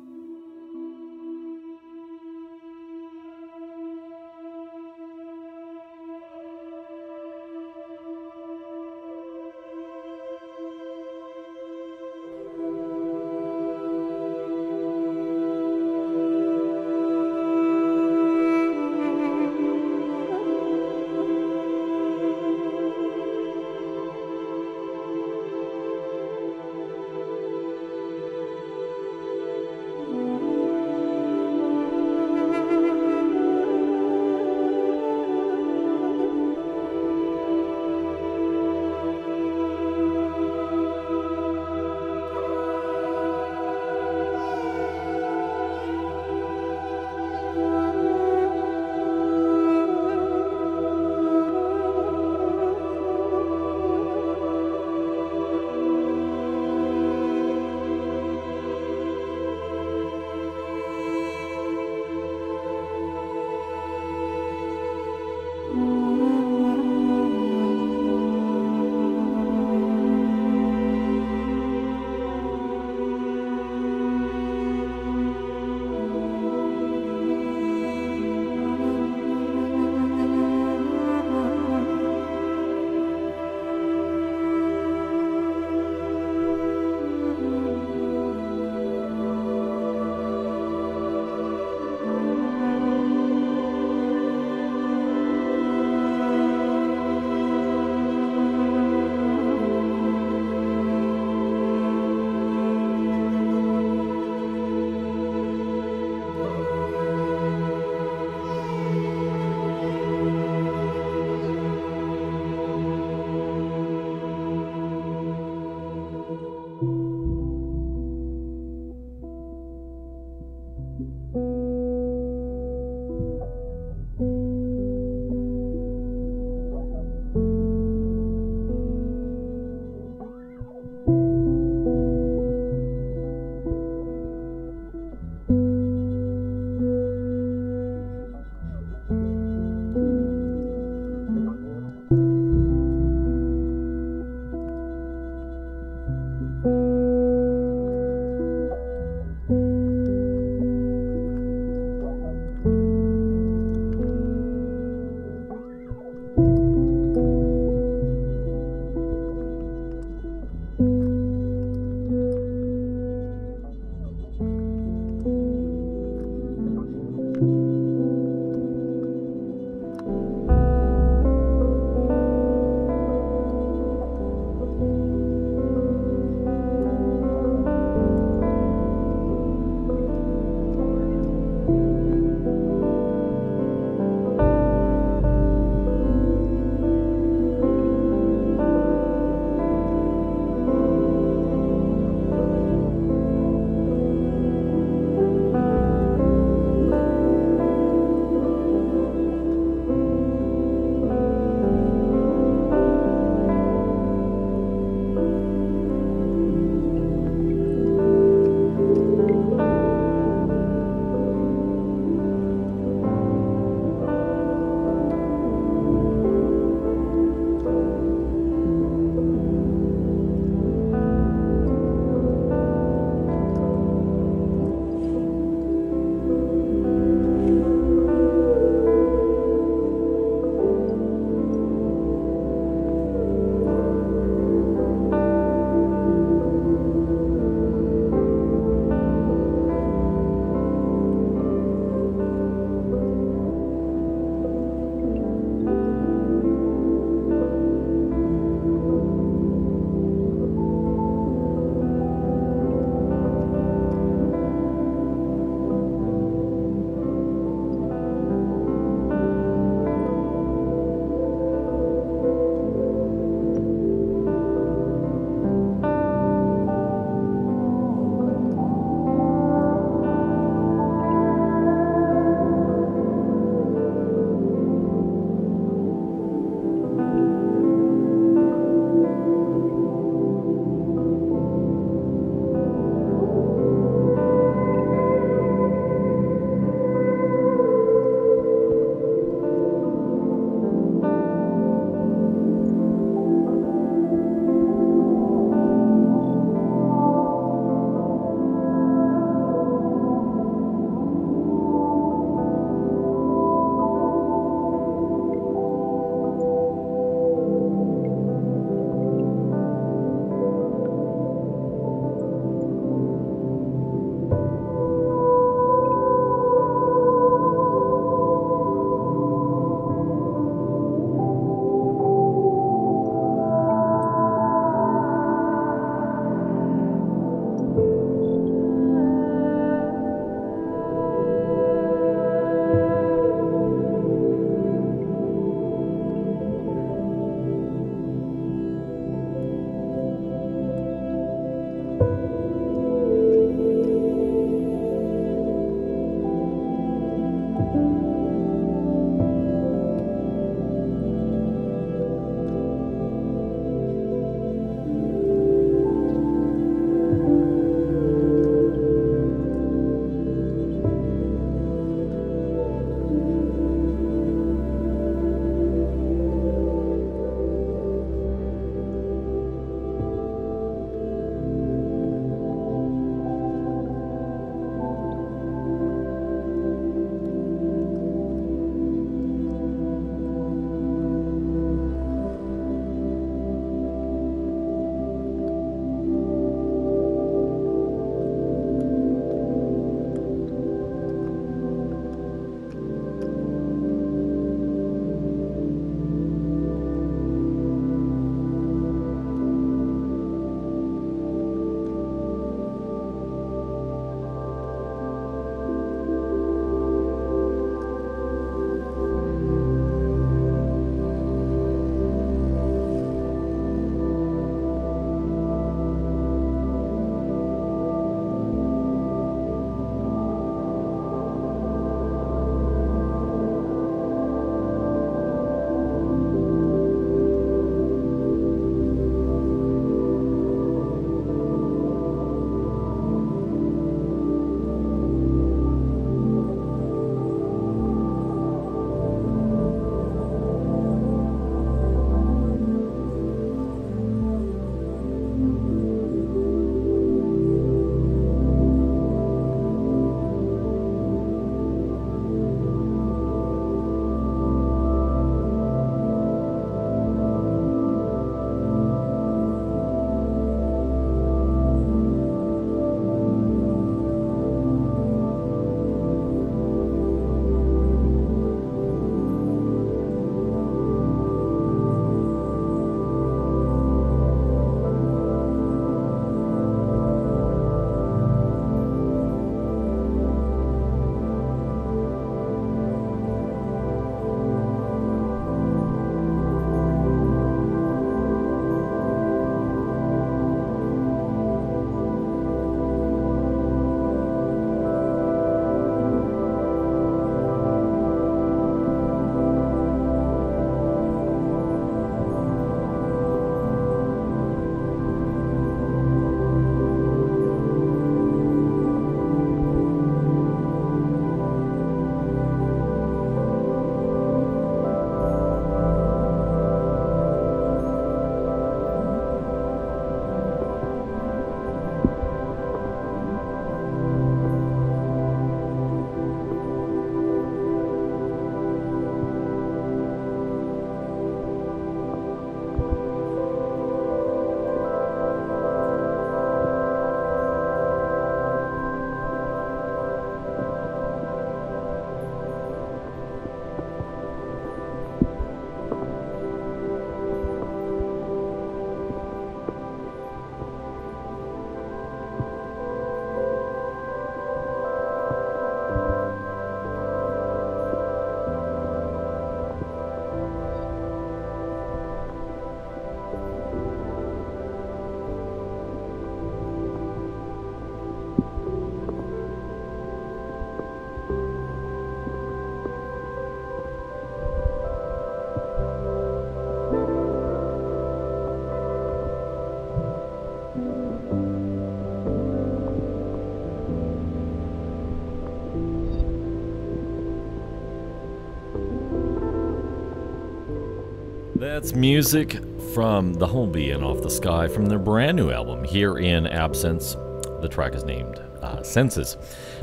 That's music from The Humble Bee and Offthesky from their brand new album, Here in Absence. The track is named uh, Senses.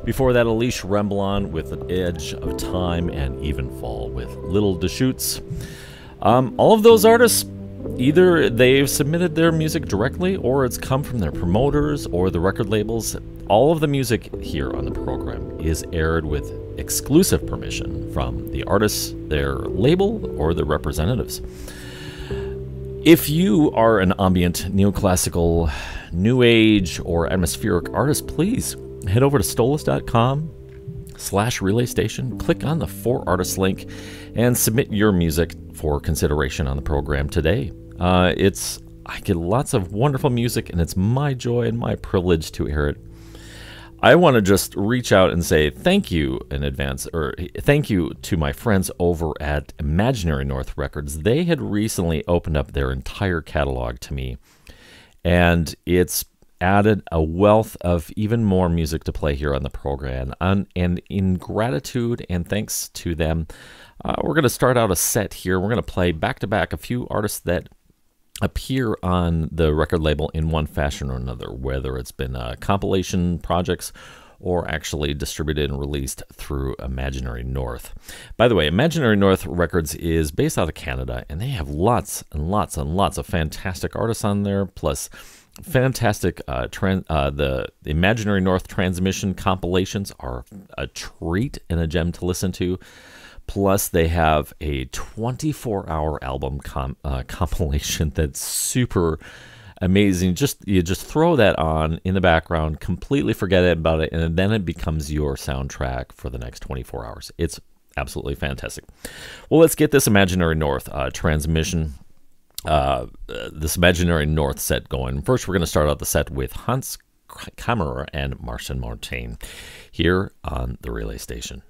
Before that, Eliche Remblon with An Edge of Time and Even Fall with Little Deschutes. Um, all of those artists, either they've submitted their music directly or it's come from their promoters or the record labels. All of the music here on the program is aired with exclusive permission from the artists, their label, or their representatives. If you are an ambient, neoclassical, new age, or atmospheric artist, please head over to stolace.com slash relay station, click on the For artists link, and submit your music for consideration on the program today. Uh, it's I get lots of wonderful music, and it's my joy and my privilege to air it I want to just reach out and say thank you in advance, or thank you to my friends over at Imaginary North Records. They had recently opened up their entire catalog to me, and it's added a wealth of even more music to play here on the program. And, and in gratitude and thanks to them, uh, we're going to start out a set here. We're going to play back to back a few artists that appear on the record label in one fashion or another, whether it's been uh, compilation projects or actually distributed and released through Imaginary North. By the way, Imaginary North Records is based out of Canada, and they have lots and lots and lots of fantastic artists on there, plus fantastic uh, uh, the Imaginary North transmission compilations are a treat and a gem to listen to. Plus, they have a 24 hour album com- uh, compilation that's super amazing. Just you just throw that on in the background, completely forget about it, and then it becomes your soundtrack for the next 24 hours. It's absolutely fantastic. Well, let's get this Imaginary North uh, transmission, uh, this Imaginary North set going. First, we're going to start out the set with Hans Kammerer and Marston Mortaine here on the relay station.